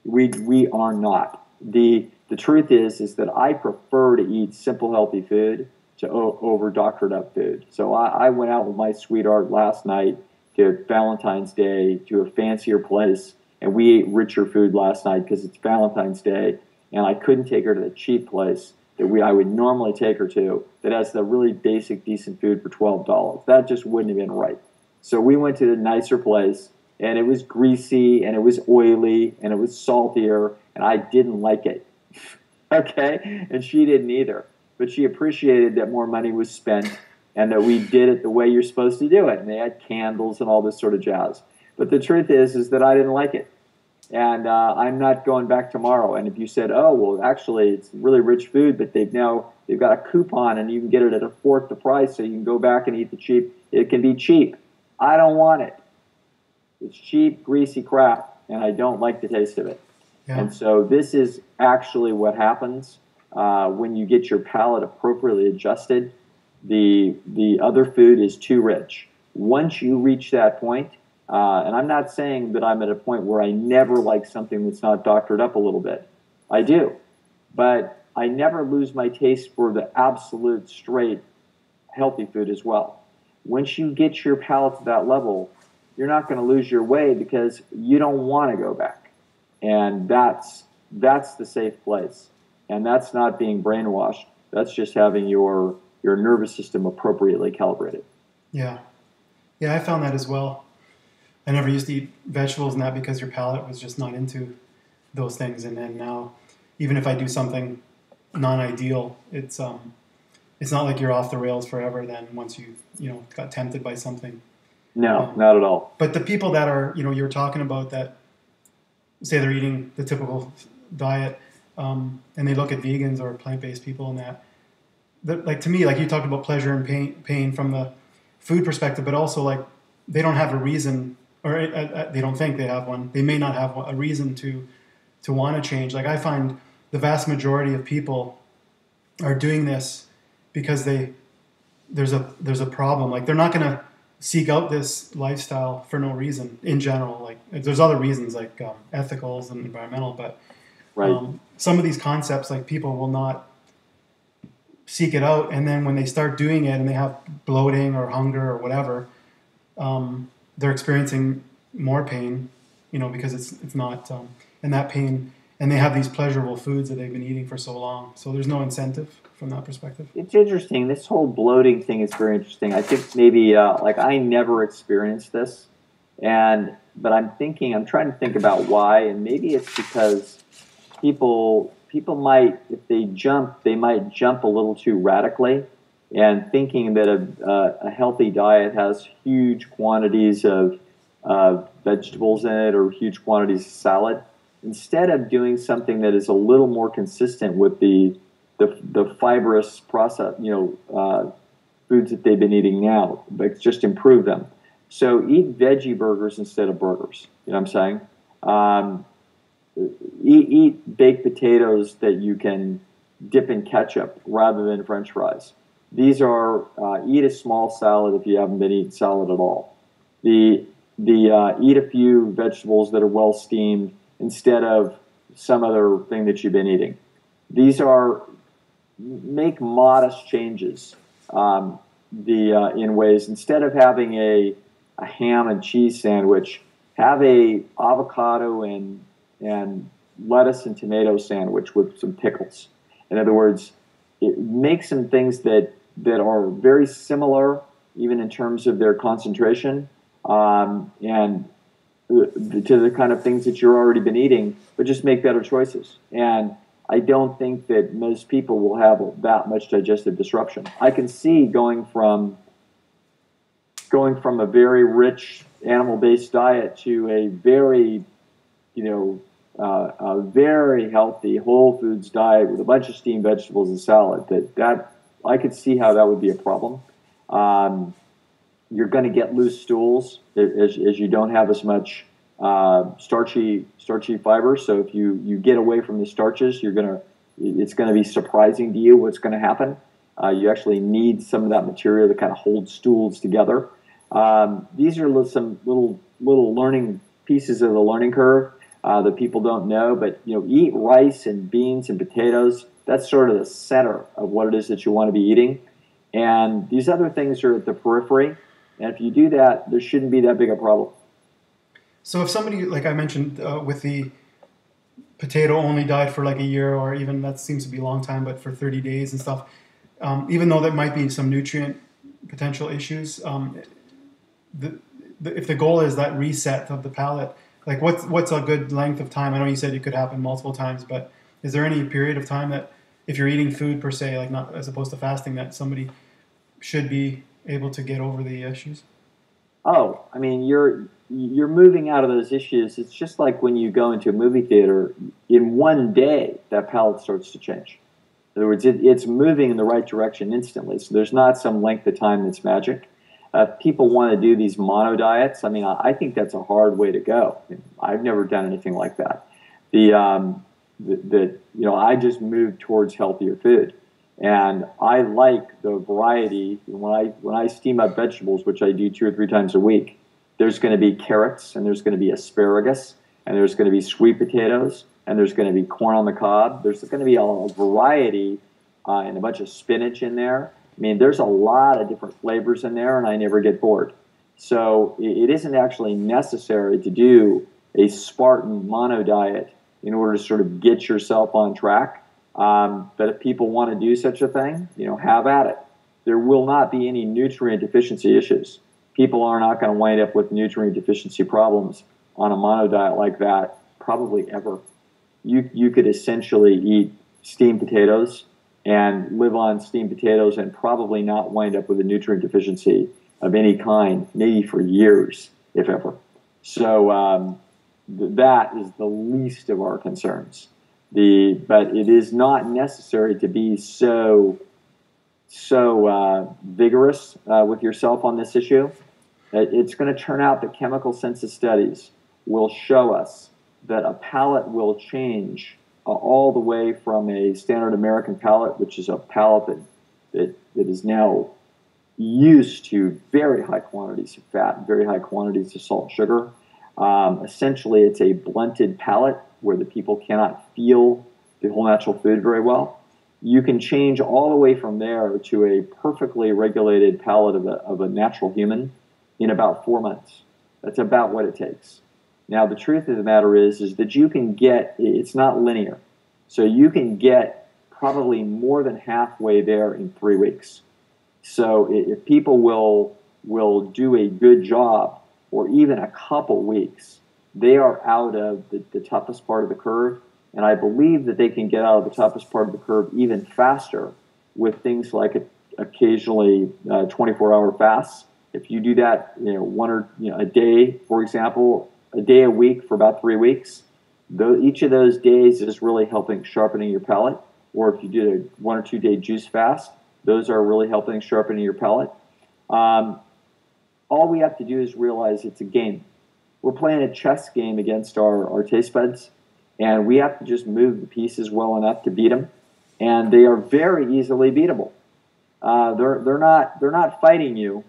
We, we are not. The, the truth is, is that I prefer to eat simple, healthy food to o- over doctored up food. So I, I went out with my sweetheart last night to Valentine's Day to a fancier place, and we ate richer food last night because it's Valentine's Day, and I couldn't take her to the cheap place that we I would normally take her to that has the really basic decent food for twelve dollars. That just wouldn't have been right. So we went to the nicer place and it was greasy and it was oily and it was saltier and I didn't like it. okay? And she didn't either. But she appreciated that more money was spent and that we did it the way you're supposed to do it. And they had candles and all this sort of jazz. But the truth is is that I didn't like it and uh, I'm not going back tomorrow. And if you said, oh, well, actually, it's really rich food, but they've now they've got a coupon and you can get it at a fourth the price, so you can go back and eat the cheap. It can be cheap. I don't want it. It's cheap, greasy crap, and I don't like the taste of it. Yeah. And so this is actually what happens uh, when you get your palate appropriately adjusted. The the other food is too rich. Once you reach that point, uh, and I'm not saying that I'm at a point where I never like something that's not doctored up a little bit. I do. But I never lose my taste for the absolute straight healthy food as well. Once you get your palate to that level, you're not going to lose your way because you don't want to go back. And that's that's the safe place. And that's not being brainwashed. That's just having your your nervous system appropriately calibrated. Yeah. Yeah, I found that as well. I never used to eat vegetables and that because your palate was just not into those things. And then now, even if I do something non-ideal, it's um, it's not like you're off the rails forever. Then once you you know got tempted by something. No, um, not at all. But the people that are you know you're talking about that say they're eating the typical diet, um, and they look at vegans or plant-based people and that. like to me, like you talked about pleasure and pain, pain from the food perspective, but also like they don't have a reason or uh, uh, they don't think they have one. They may not have a reason to to want to change. Like I find the vast majority of people are doing this because they there's a there's a problem. Like they're not going to seek out this lifestyle for no reason in general. Like there's other reasons like um, ethicals and environmental, but right. um, some of these concepts like people will not seek it out, and then when they start doing it and they have bloating or hunger or whatever, um, they're experiencing more pain, you know, because it's it's not, um, and that pain, and they have these pleasurable foods that they've been eating for so long. So there's no incentive from that perspective. It's interesting. This whole bloating thing is very interesting. I think maybe uh, like I never experienced this, and but I'm thinking I'm trying to think about why, and maybe it's because people people might if they jump they might jump a little too radically and thinking that a, uh, a healthy diet has huge quantities of uh, vegetables in it or huge quantities of salad, instead of doing something that is a little more consistent with the the, the fibrous process, you know, uh, foods that they've been eating now, but just improve them. So eat veggie burgers instead of burgers. You know what I'm saying? Um, eat, eat baked potatoes that you can dip in ketchup rather than French fries. These are uh, eat a small salad if you haven't been eating salad at all. The the uh, eat a few vegetables that are well steamed instead of some other thing that you've been eating. These are make modest changes. Um, the uh, in ways instead of having a, a ham and cheese sandwich, have a avocado and and lettuce and tomato sandwich with some pickles. In other words, it, make some things that that are very similar, even in terms of their concentration, um, and to the kind of things that you've already been eating, but just make better choices. And I don't think that most people will have that much digestive disruption. I can see going from going from a very rich animal-based diet to a very, you know, uh, a very healthy whole foods diet with a bunch of steamed vegetables and salad. That that I could see how that would be a problem. Um, you're going to get loose stools as, as, you don't have as much uh, starchy starchy fiber. So if you you get away from the starches, you're going to it's going to be surprising to you what's going to happen. Uh, you actually need some of that material to kind of hold stools together. Um, these are some little little learning pieces of the learning curve uh, that people don't know. But you know, eat rice and beans and potatoes that's sort of the center of what it is that you want to be eating. And these other things are at the periphery. And if you do that, there shouldn't be that big a problem. So if somebody, like I mentioned, uh, with the potato only diet for like a year or even that seems to be a long time, but for 30 days and stuff, um, even though there might be some nutrient potential issues, um, the, the, if the goal is that reset of the palate, like what's what's a good length of time? I know you said it could happen multiple times, but is there any period of time that, if you're eating food per se, like not as opposed to fasting, that somebody should be able to get over the issues? Oh, I mean, you're you're moving out of those issues. It's just like when you go into a movie theater. In one day, that palate starts to change. In other words, it, it's moving in the right direction instantly. So there's not some length of time that's magic. Uh, people want to do these mono diets. I mean, I, I think that's a hard way to go. I've never done anything like that. The um, that, that you know I just moved towards healthier food. And I like the variety. When I when I steam up vegetables, which I do two or three times a week, there's going to be carrots and there's going to be asparagus and there's going to be sweet potatoes and there's going to be corn on the cob. There's going to be a variety uh, and a bunch of spinach in there. I mean, there's a lot of different flavors in there, and I never get bored. So it isn't actually necessary to do a Spartan mono diet in order to sort of get yourself on track. Um, but if people want to do such a thing, you know, have at it. There will not be any nutrient deficiency issues. People are not going to wind up with nutrient deficiency problems on a mono diet like that, probably ever. You, you could essentially eat steamed potatoes and live on steamed potatoes and probably not wind up with a nutrient deficiency of any kind, maybe for years, if ever. So um, that is the least of our concerns. The, but it is not necessary to be so so uh, vigorous uh, with yourself on this issue. It's going to turn out that chemical sensus studies will show us that a palate will change uh, all the way from a standard American palate, which is a palate that, that, that is now used to very high quantities of fat, very high quantities of salt and sugar. Um, essentially, it's a blunted palate where the people cannot feel the whole natural food very well. You can change all the way from there to a perfectly regulated palate of a, of a natural human in about four months. That's about what it takes. Now, the truth of the matter is, is that you can get, it's not linear. So you can get probably more than halfway there in three weeks. So if people will, will do a good job or even a couple weeks, they are out of the, the toughest part of the curve. And I believe that they can get out of the toughest part of the curve even faster with things like a, occasionally uh, 24 hour fasts. If you do that, you know, one or you know, a day, for example, a day a week for about three weeks. Though each of those days is really helping sharpening your palate. Or if you did a one or two day juice fast, those are really helping sharpening your palate. Um, all we have to do is realize it's a game. We're playing a chess game against our, our taste buds, and we have to just move the pieces well enough to beat them. And they are very easily beatable. Uh, they're, they're, not, they're not fighting you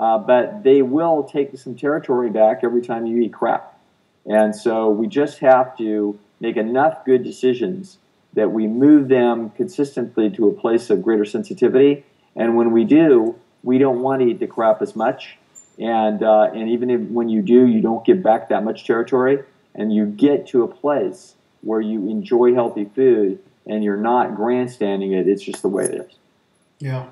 uh, but they will take some territory back every time you eat crap. And so we just have to make enough good decisions that we move them consistently to a place of greater sensitivity. And when we do, we don't want to eat the crap as much. And, uh, and even if, when you do, you don't get back that much territory. And you get to a place where you enjoy healthy food and you're not grandstanding it. It's just the way it is. Yeah.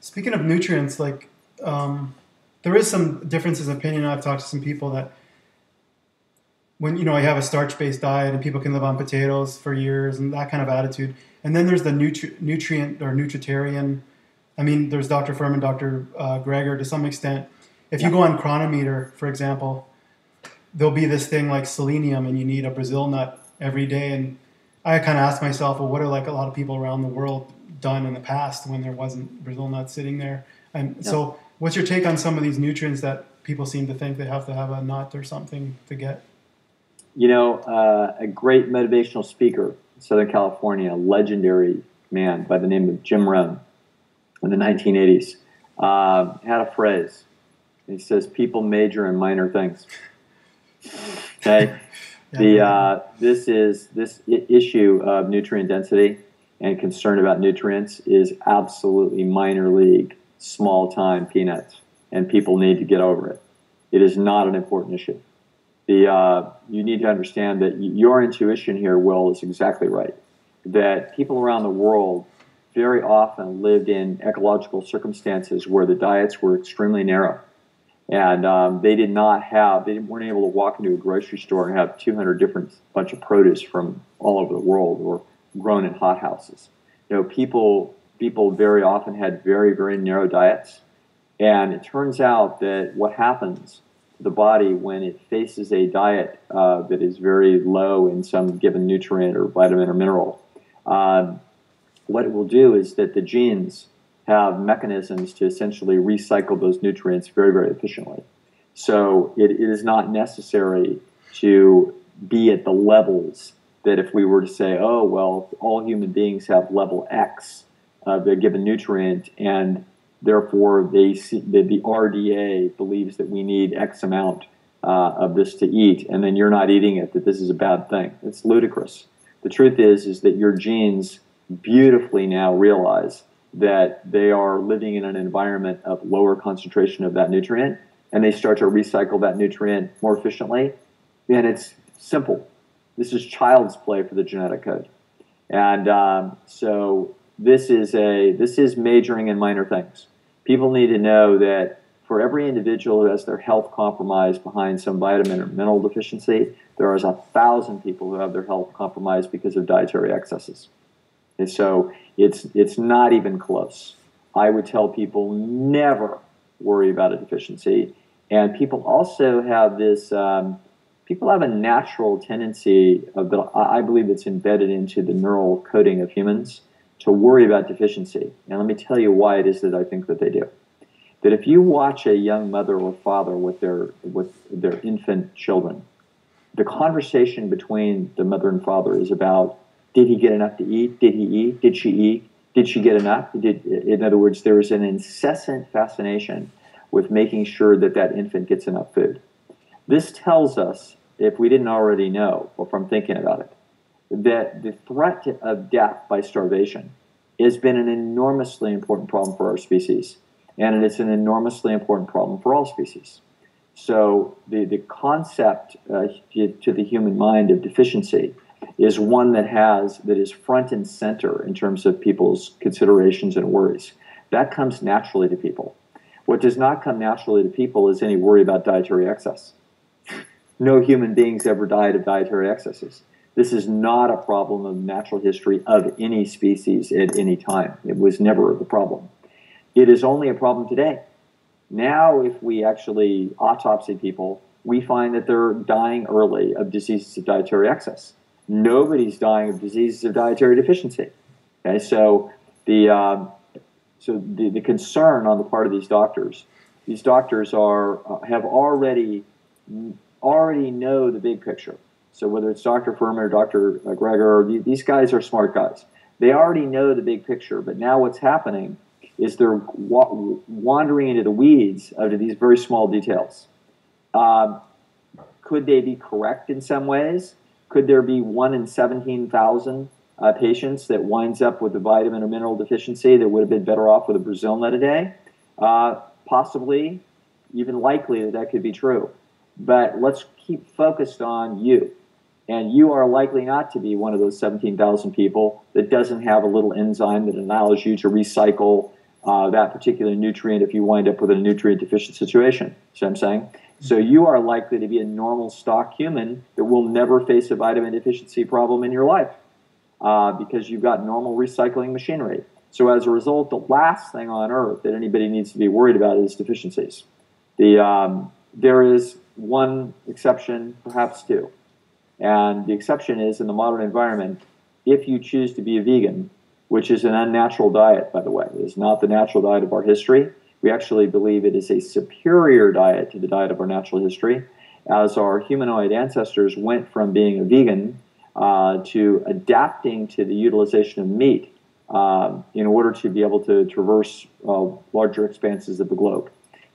Speaking of nutrients, like um, there is some differences of opinion. I've talked to some people that when you know I have a starch-based diet and people can live on potatoes for years and that kind of attitude. And then there's the nutri- nutrient or nutritarian. I mean, there's Dr. Fuhrman, Dr. Uh, Greger to some extent. If you go on Cronometer, for example, there'll be this thing like selenium, and you need a Brazil nut every day. And I kind of ask myself, well, what are like a lot of people around the world done in the past when there wasn't Brazil nut sitting there? And yeah. so What's your take on some of these nutrients that people seem to think they have to have a nut or something to get? You know, uh, a great motivational speaker in Southern California, a legendary man by the name of Jim Rohn in the 1980s, uh, had a phrase. He says, "People major in minor things." Okay, the uh, this is this issue of nutrient density and concern about nutrients is absolutely minor league small time peanuts, and people need to get over it. It is not an important issue. The, uh, you need to understand that your intuition here, Will, is exactly right. That people around the world very often lived in ecological circumstances where the diets were extremely narrow. And um, they did not have, they weren't able to walk into a grocery store and have 200 different bunch of produce from all over the world or grown in hothouses. You know, people people very often had very, very narrow diets. And it turns out that what happens to the body when it faces a diet uh, that is very low in some given nutrient or vitamin or mineral, um, what it will do is that the genes have mechanisms to essentially recycle those nutrients very, very efficiently. So it, it is not necessary to be at the levels that if we were to say, oh, well, all human beings have level X, of a given nutrient, and therefore they see, the, the RDA believes that we need X amount uh, of this to eat, and then you're not eating it, that this is a bad thing. It's ludicrous. The truth is, is that your genes beautifully now realize that they are living in an environment of lower concentration of that nutrient, and they start to recycle that nutrient more efficiently. And it's simple. This is child's play for the genetic code, and um, so this is a this is majoring in minor things. People need to know that for every individual who has their health compromised behind some vitamin or mineral deficiency, there is a thousand people who have their health compromised because of dietary excesses. And so it's it's not even close. I would tell people never worry about a deficiency. And people also have this. Um, people have a natural tendency of the. I believe it's embedded into the neural coding of humans to worry about deficiency. And let me tell you why it is that I think that they do. That if you watch a young mother or father with their with their infant children, the conversation between the mother and father is about did he get enough to eat? Did he eat? Did she eat? Did she get enough? Did, in other words, there is an incessant fascination with making sure that that infant gets enough food. This tells us, if we didn't already know, or from thinking about it, that the threat of death by starvation has been an enormously important problem for our species, and it's an enormously important problem for all species. So the, the concept uh, to the human mind of deficiency is one that has that is front and center in terms of people's considerations and worries. That comes naturally to people. What does not come naturally to people is any worry about dietary excess. No human beings ever died of dietary excesses. This is not a problem of natural history of any species at any time. It was never the problem. It is only a problem today. Now, if we actually autopsy people, we find that they're dying early of diseases of dietary excess nobody's dying of diseases of dietary deficiency. Okay, so the um, so the, the concern on the part of these doctors, these doctors are uh, have already already know the big picture. So whether it's Dr. Fuhrman or Dr. Greger, these guys are smart guys. They already know the big picture, but now what's happening is they're wa- wandering into the weeds of these very small details. Um, could they be correct in some ways? Could there be one in 17,000 uh, patients that winds up with a vitamin or mineral deficiency that would have been better off with a Brazil nut a day? Uh, possibly, even likely that that could be true. But let's keep focused on you. And you are likely not to be one of those 17,000 people that doesn't have a little enzyme that allows you to recycle uh, that particular nutrient if you wind up with a nutrient deficient situation. See what I'm saying? So you are likely to be a normal stock human that will never face a vitamin deficiency problem in your life uh, because you've got normal recycling machinery. So as a result, the last thing on earth that anybody needs to be worried about is deficiencies. The, um, there is one exception, perhaps two. And the exception is in the modern environment, if you choose to be a vegan, which is an unnatural diet, by the way, it is not the natural diet of our history we actually believe it is a superior diet to the diet of our natural history, as our humanoid ancestors went from being a vegan uh, to adapting to the utilization of meat um, in order to be able to traverse uh, larger expanses of the globe.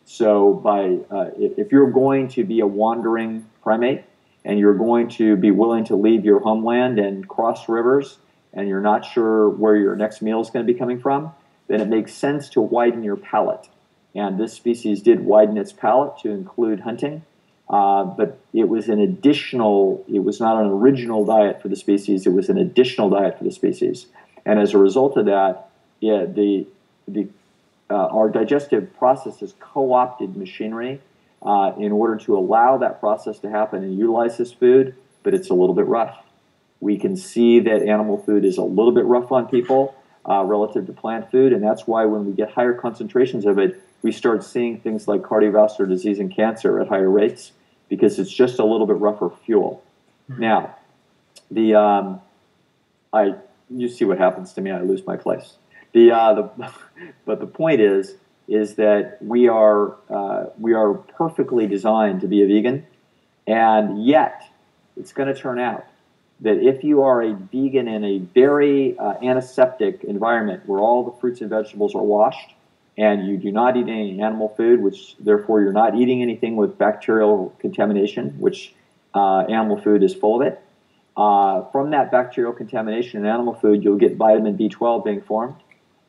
So, by uh, if you're going to be a wandering primate and you're going to be willing to leave your homeland and cross rivers, and you're not sure where your next meal is going to be coming from, then it makes sense to widen your palate. And this species did widen its palate to include hunting, uh, but it was an additional, it was not an original diet for the species, it was an additional diet for the species. And as a result of that, yeah, the, the, uh, our digestive process has co opted machinery uh, in order to allow that process to happen and utilize this food, but it's a little bit rough. We can see that animal food is a little bit rough on people uh, relative to plant food, and that's why when we get higher concentrations of it, we start seeing things like cardiovascular disease and cancer at higher rates because it's just a little bit rougher fuel. Mm-hmm. Now, the um, I you see what happens to me. I lose my place. The, uh, the but the point is is that we are uh, we are perfectly designed to be a vegan, and yet it's going to turn out that if you are a vegan in a very uh, antiseptic environment where all the fruits and vegetables are washed and you do not eat any animal food, which therefore you're not eating anything with bacterial contamination, which uh, animal food is full of it. Uh, from that bacterial contamination in animal food, you'll get vitamin B12 being formed.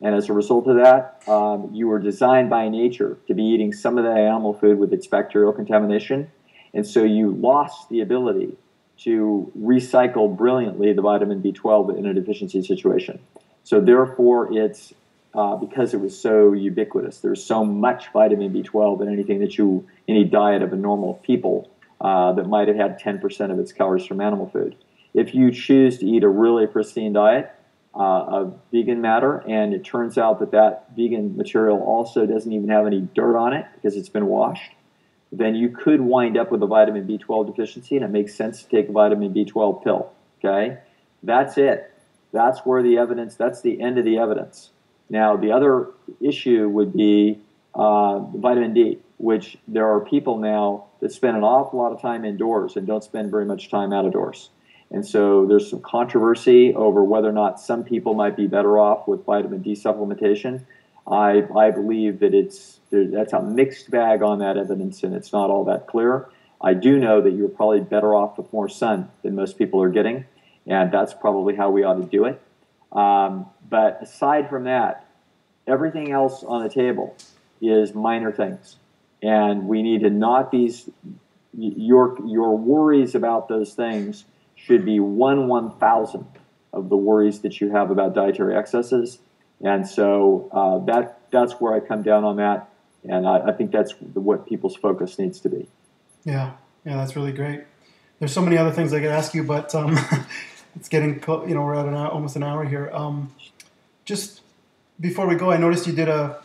And as a result of that, um, you were designed by nature to be eating some of that animal food with its bacterial contamination. And so you lost the ability to recycle brilliantly the vitamin B12 in a deficiency situation. So therefore, it's uh, because it was so ubiquitous. There's so much vitamin B12 in anything that you, any diet of a normal people uh, that might have had 10% of its calories from animal food. If you choose to eat a really pristine diet uh, of vegan matter, and it turns out that that vegan material also doesn't even have any dirt on it because it's been washed, then you could wind up with a vitamin B12 deficiency, and it makes sense to take a vitamin B12 pill. Okay, that's it. That's where the evidence. That's the end of the evidence. Now, the other issue would be uh, vitamin D, which there are people now that spend an awful lot of time indoors and don't spend very much time out of doors. And so there's some controversy over whether or not some people might be better off with vitamin D supplementation. I, I believe that it's that's a mixed bag on that evidence, and it's not all that clear. I do know that you're probably better off with more sun than most people are getting, and that's probably how we ought to do it. Um, but aside from that, everything else on the table is minor things, and we need to not be your your worries about those things should be one one thousandth of the worries that you have about dietary excesses. And so uh, that that's where I come down on that, and I, I think that's what people's focus needs to be. Yeah, yeah, that's really great. There's so many other things I could ask you, but um, it's getting you know we're at an hour, almost an hour here. Um, just before we go, I noticed you did a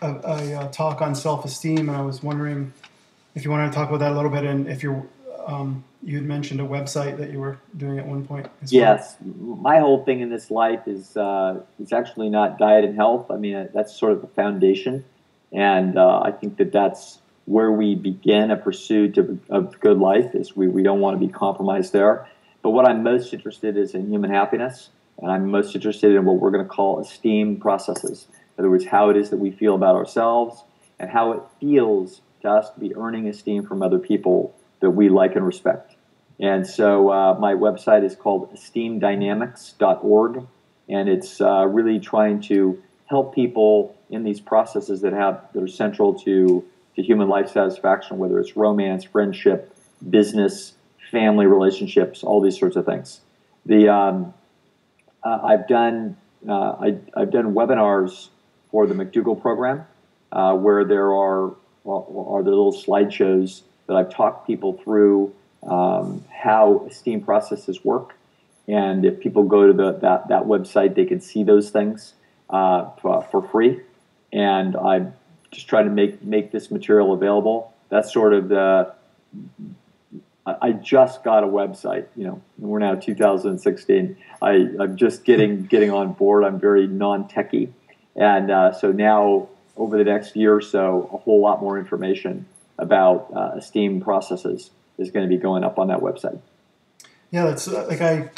a, a, a talk on self-esteem, and I was wondering if you wanted to talk about that a little bit, and if you're um, you had mentioned a website that you were doing at one point. yes, well. my whole thing in this life is uh, it's actually not diet and health. I mean, that's sort of the foundation, and uh, I think that that's where we begin a pursuit of, of good life. Is we, we don't want to be compromised there. But what I'm most interested in is in human happiness, and I'm most interested in what we're going to call esteem processes. In other words, how it is that we feel about ourselves and how it feels to us to be earning esteem from other people that we like and respect. And so uh, my website is called esteemdynamics.org, and it's uh, really trying to help people in these processes that have that are central to to human life satisfaction, whether it's romance, friendship, business, family relationships, all these sorts of things. The um, uh, I've done uh, I, have done webinars for the McDougall program, uh, where there are are the little slideshows that I've talked people through um, how steam processes work. And if people go to the, that, that website, they can see those things uh, for, for free. And I just try to make, make this material available. That's sort of the, I just got a website. You know, we're now 2016. I, I'm just getting getting on board. I'm very non-techy, and uh, so now over the next year or so, a whole lot more information about uh, esteem processes is going to be going up on that website. Yeah, that's uh, like I.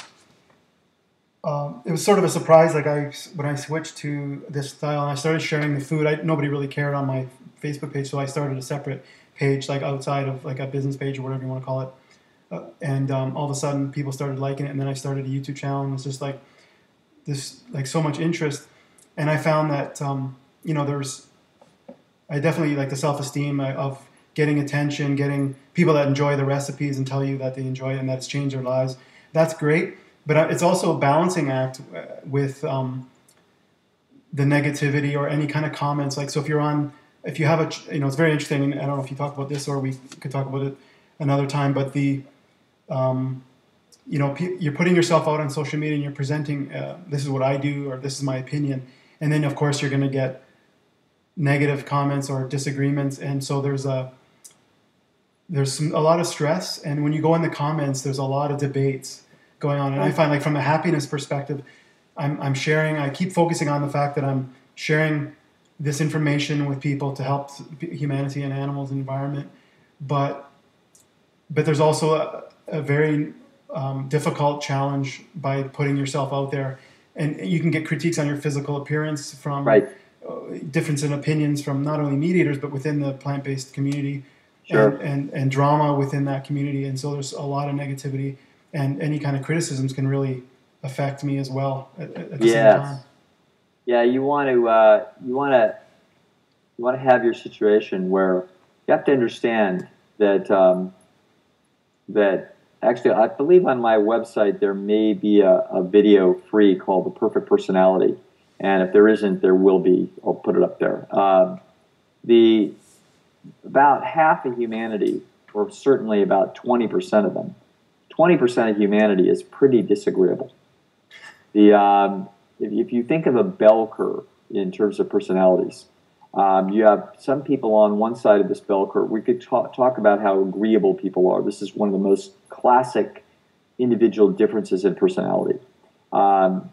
Um, it was sort of a surprise. Like I, when I switched to this style and I started sharing the food, I, nobody really cared on my Facebook page, so I started a separate page, like outside of like a business page or whatever you want to call it. Uh, and um, all of a sudden, people started liking it, and then I started a YouTube channel, and it's just like this, like so much interest. And I found that um, you know there's, I definitely like the self esteem of getting attention, getting people that enjoy the recipes and tell you that they enjoy it and that it's changed their lives. That's great, but uh, it's also a balancing act uh, with um, the negativity or any kind of comments. Like, so if you're on, if you have a, you know, it's very interesting. And I don't know if you talk about this or we could talk about it another time. But the, um, you know, you're putting yourself out on social media and you're presenting, uh, this is what I do or this is my opinion, and then of course you're going to get negative comments or disagreements, and so there's a there's some, a lot of stress, and when you go in the comments, there's a lot of debates going on. And I find, like, from a happiness perspective, I'm, I'm sharing, I keep focusing on the fact that I'm sharing this information with people to help humanity and animals and environment. But, but there's also a, a very um, difficult challenge by putting yourself out there, and you can get critiques on your physical appearance from Right. uh, difference in opinions from not only meat eaters but within the plant-based community, Sure. and, and and drama within that community, and so there's a lot of negativity, and any kind of criticisms can really affect me as well at, at the same Yes. time. Yeah, you want to uh, you want to you want to have your situation where you have to understand that um, that actually I believe on my website there may be a, a video free called the Perfect Personality, and if there isn't, there will be. I'll put it up there. Um, the about half of humanity, or certainly about twenty percent of them, twenty percent of humanity is pretty disagreeable. The um, if, if you think of a bell curve in terms of personalities, um, you have some people on one side of this bell curve. We could talk, talk about how agreeable people are. This is one of the most classic individual differences in personality. Um,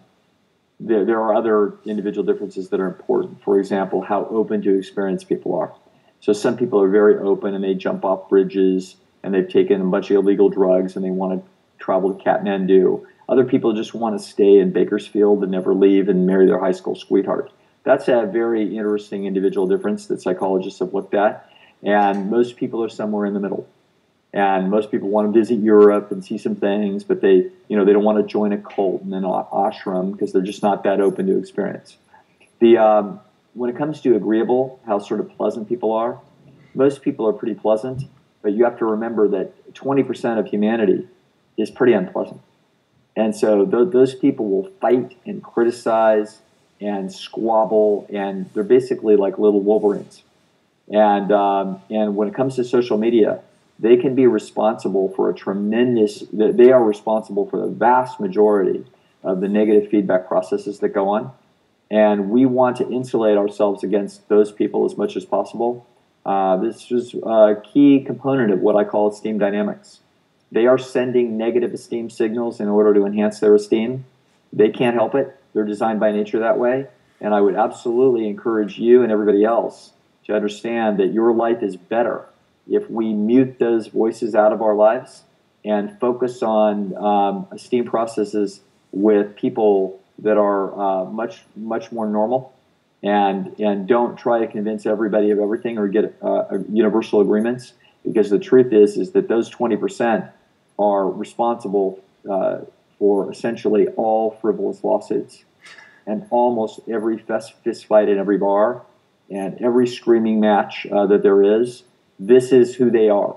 there, there are other individual differences that are important. For example, how open to experience people are. So some people are very open and they jump off bridges and they've taken a bunch of illegal drugs and they want to travel to Kathmandu. Other people just want to stay in Bakersfield and never leave and marry their high school sweetheart. That's a very interesting individual difference that psychologists have looked at. And most people are somewhere in the middle. And most people want to visit Europe and see some things, but they, you know, they don't want to join a cult and an ashram because they're just not that open to experience. The um, when it comes to agreeable, how sort of pleasant people are, most people are pretty pleasant, but you have to remember that 20% of humanity is pretty unpleasant. And so th- those people will fight and criticize and squabble, and they're basically like little wolverines. And um, and when it comes to social media, they can be responsible for a tremendous. They are responsible for the vast majority of the negative feedback processes that go on, and we want to insulate ourselves against those people as much as possible. Uh, this is a key component of what I call esteem dynamics. They are sending negative esteem signals in order to enhance their esteem. They can't help it. They're designed by nature that way. And I would absolutely encourage you and everybody else to understand that your life is better if we mute those voices out of our lives and focus on um, esteem processes with people that are uh, much much more normal and and don't try to convince everybody of everything or get uh, universal agreements because the truth is is that those 20% are responsible uh, for essentially all frivolous lawsuits. And almost every fist, fist fight in every bar and every screaming match uh, that there is this is who they are.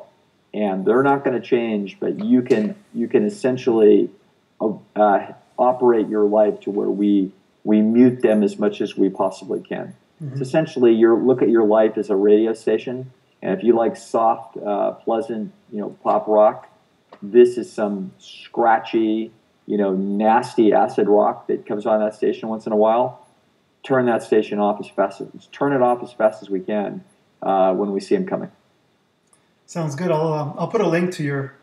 And they're not going to change but you can you can essentially uh, operate your life to where we we mute them as much as we possibly can. Mm-hmm. it's essentially you look at your life as a radio station and if you like soft uh, pleasant you know pop rock this is some scratchy you know nasty acid rock that comes on that station once in a while turn that station off as fast as turn it off as fast as we can uh, when we see them coming Sounds good. I'll uh, I'll put a link to your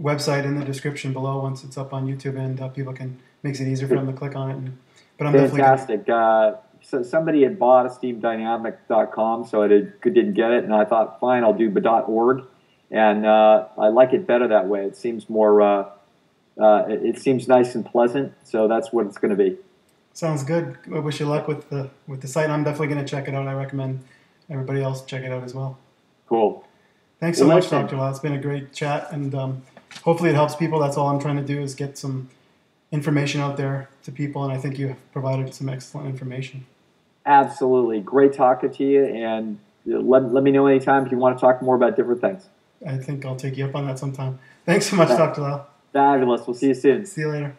website in the description below once it's up on YouTube, and uh, people can makes it easier for them to click on it. And, but I'm fantastic. Uh, so somebody had bought esteemdynamic.com, so I did, didn't get it, and I thought, fine, I'll do .org, and uh, I like it better that way. It seems more. Uh, uh, it, it seems nice and pleasant, so that's what it's going to be. Sounds good. I wish you luck with the with the site. I'm definitely going to check it out. I recommend everybody else check it out as well. Cool. Thanks so well, much, Dr. Lisle. It's been a great chat, and um, hopefully it helps people. That's all I'm trying to do is get some information out there to people, and I think you have provided some excellent information. Absolutely. Great talking to you, and let, let me know anytime if you want to talk more about different things. I think I'll take you up on that sometime. Thanks so much, Dr. Lisle. Fabulous. We'll see you soon. See you later.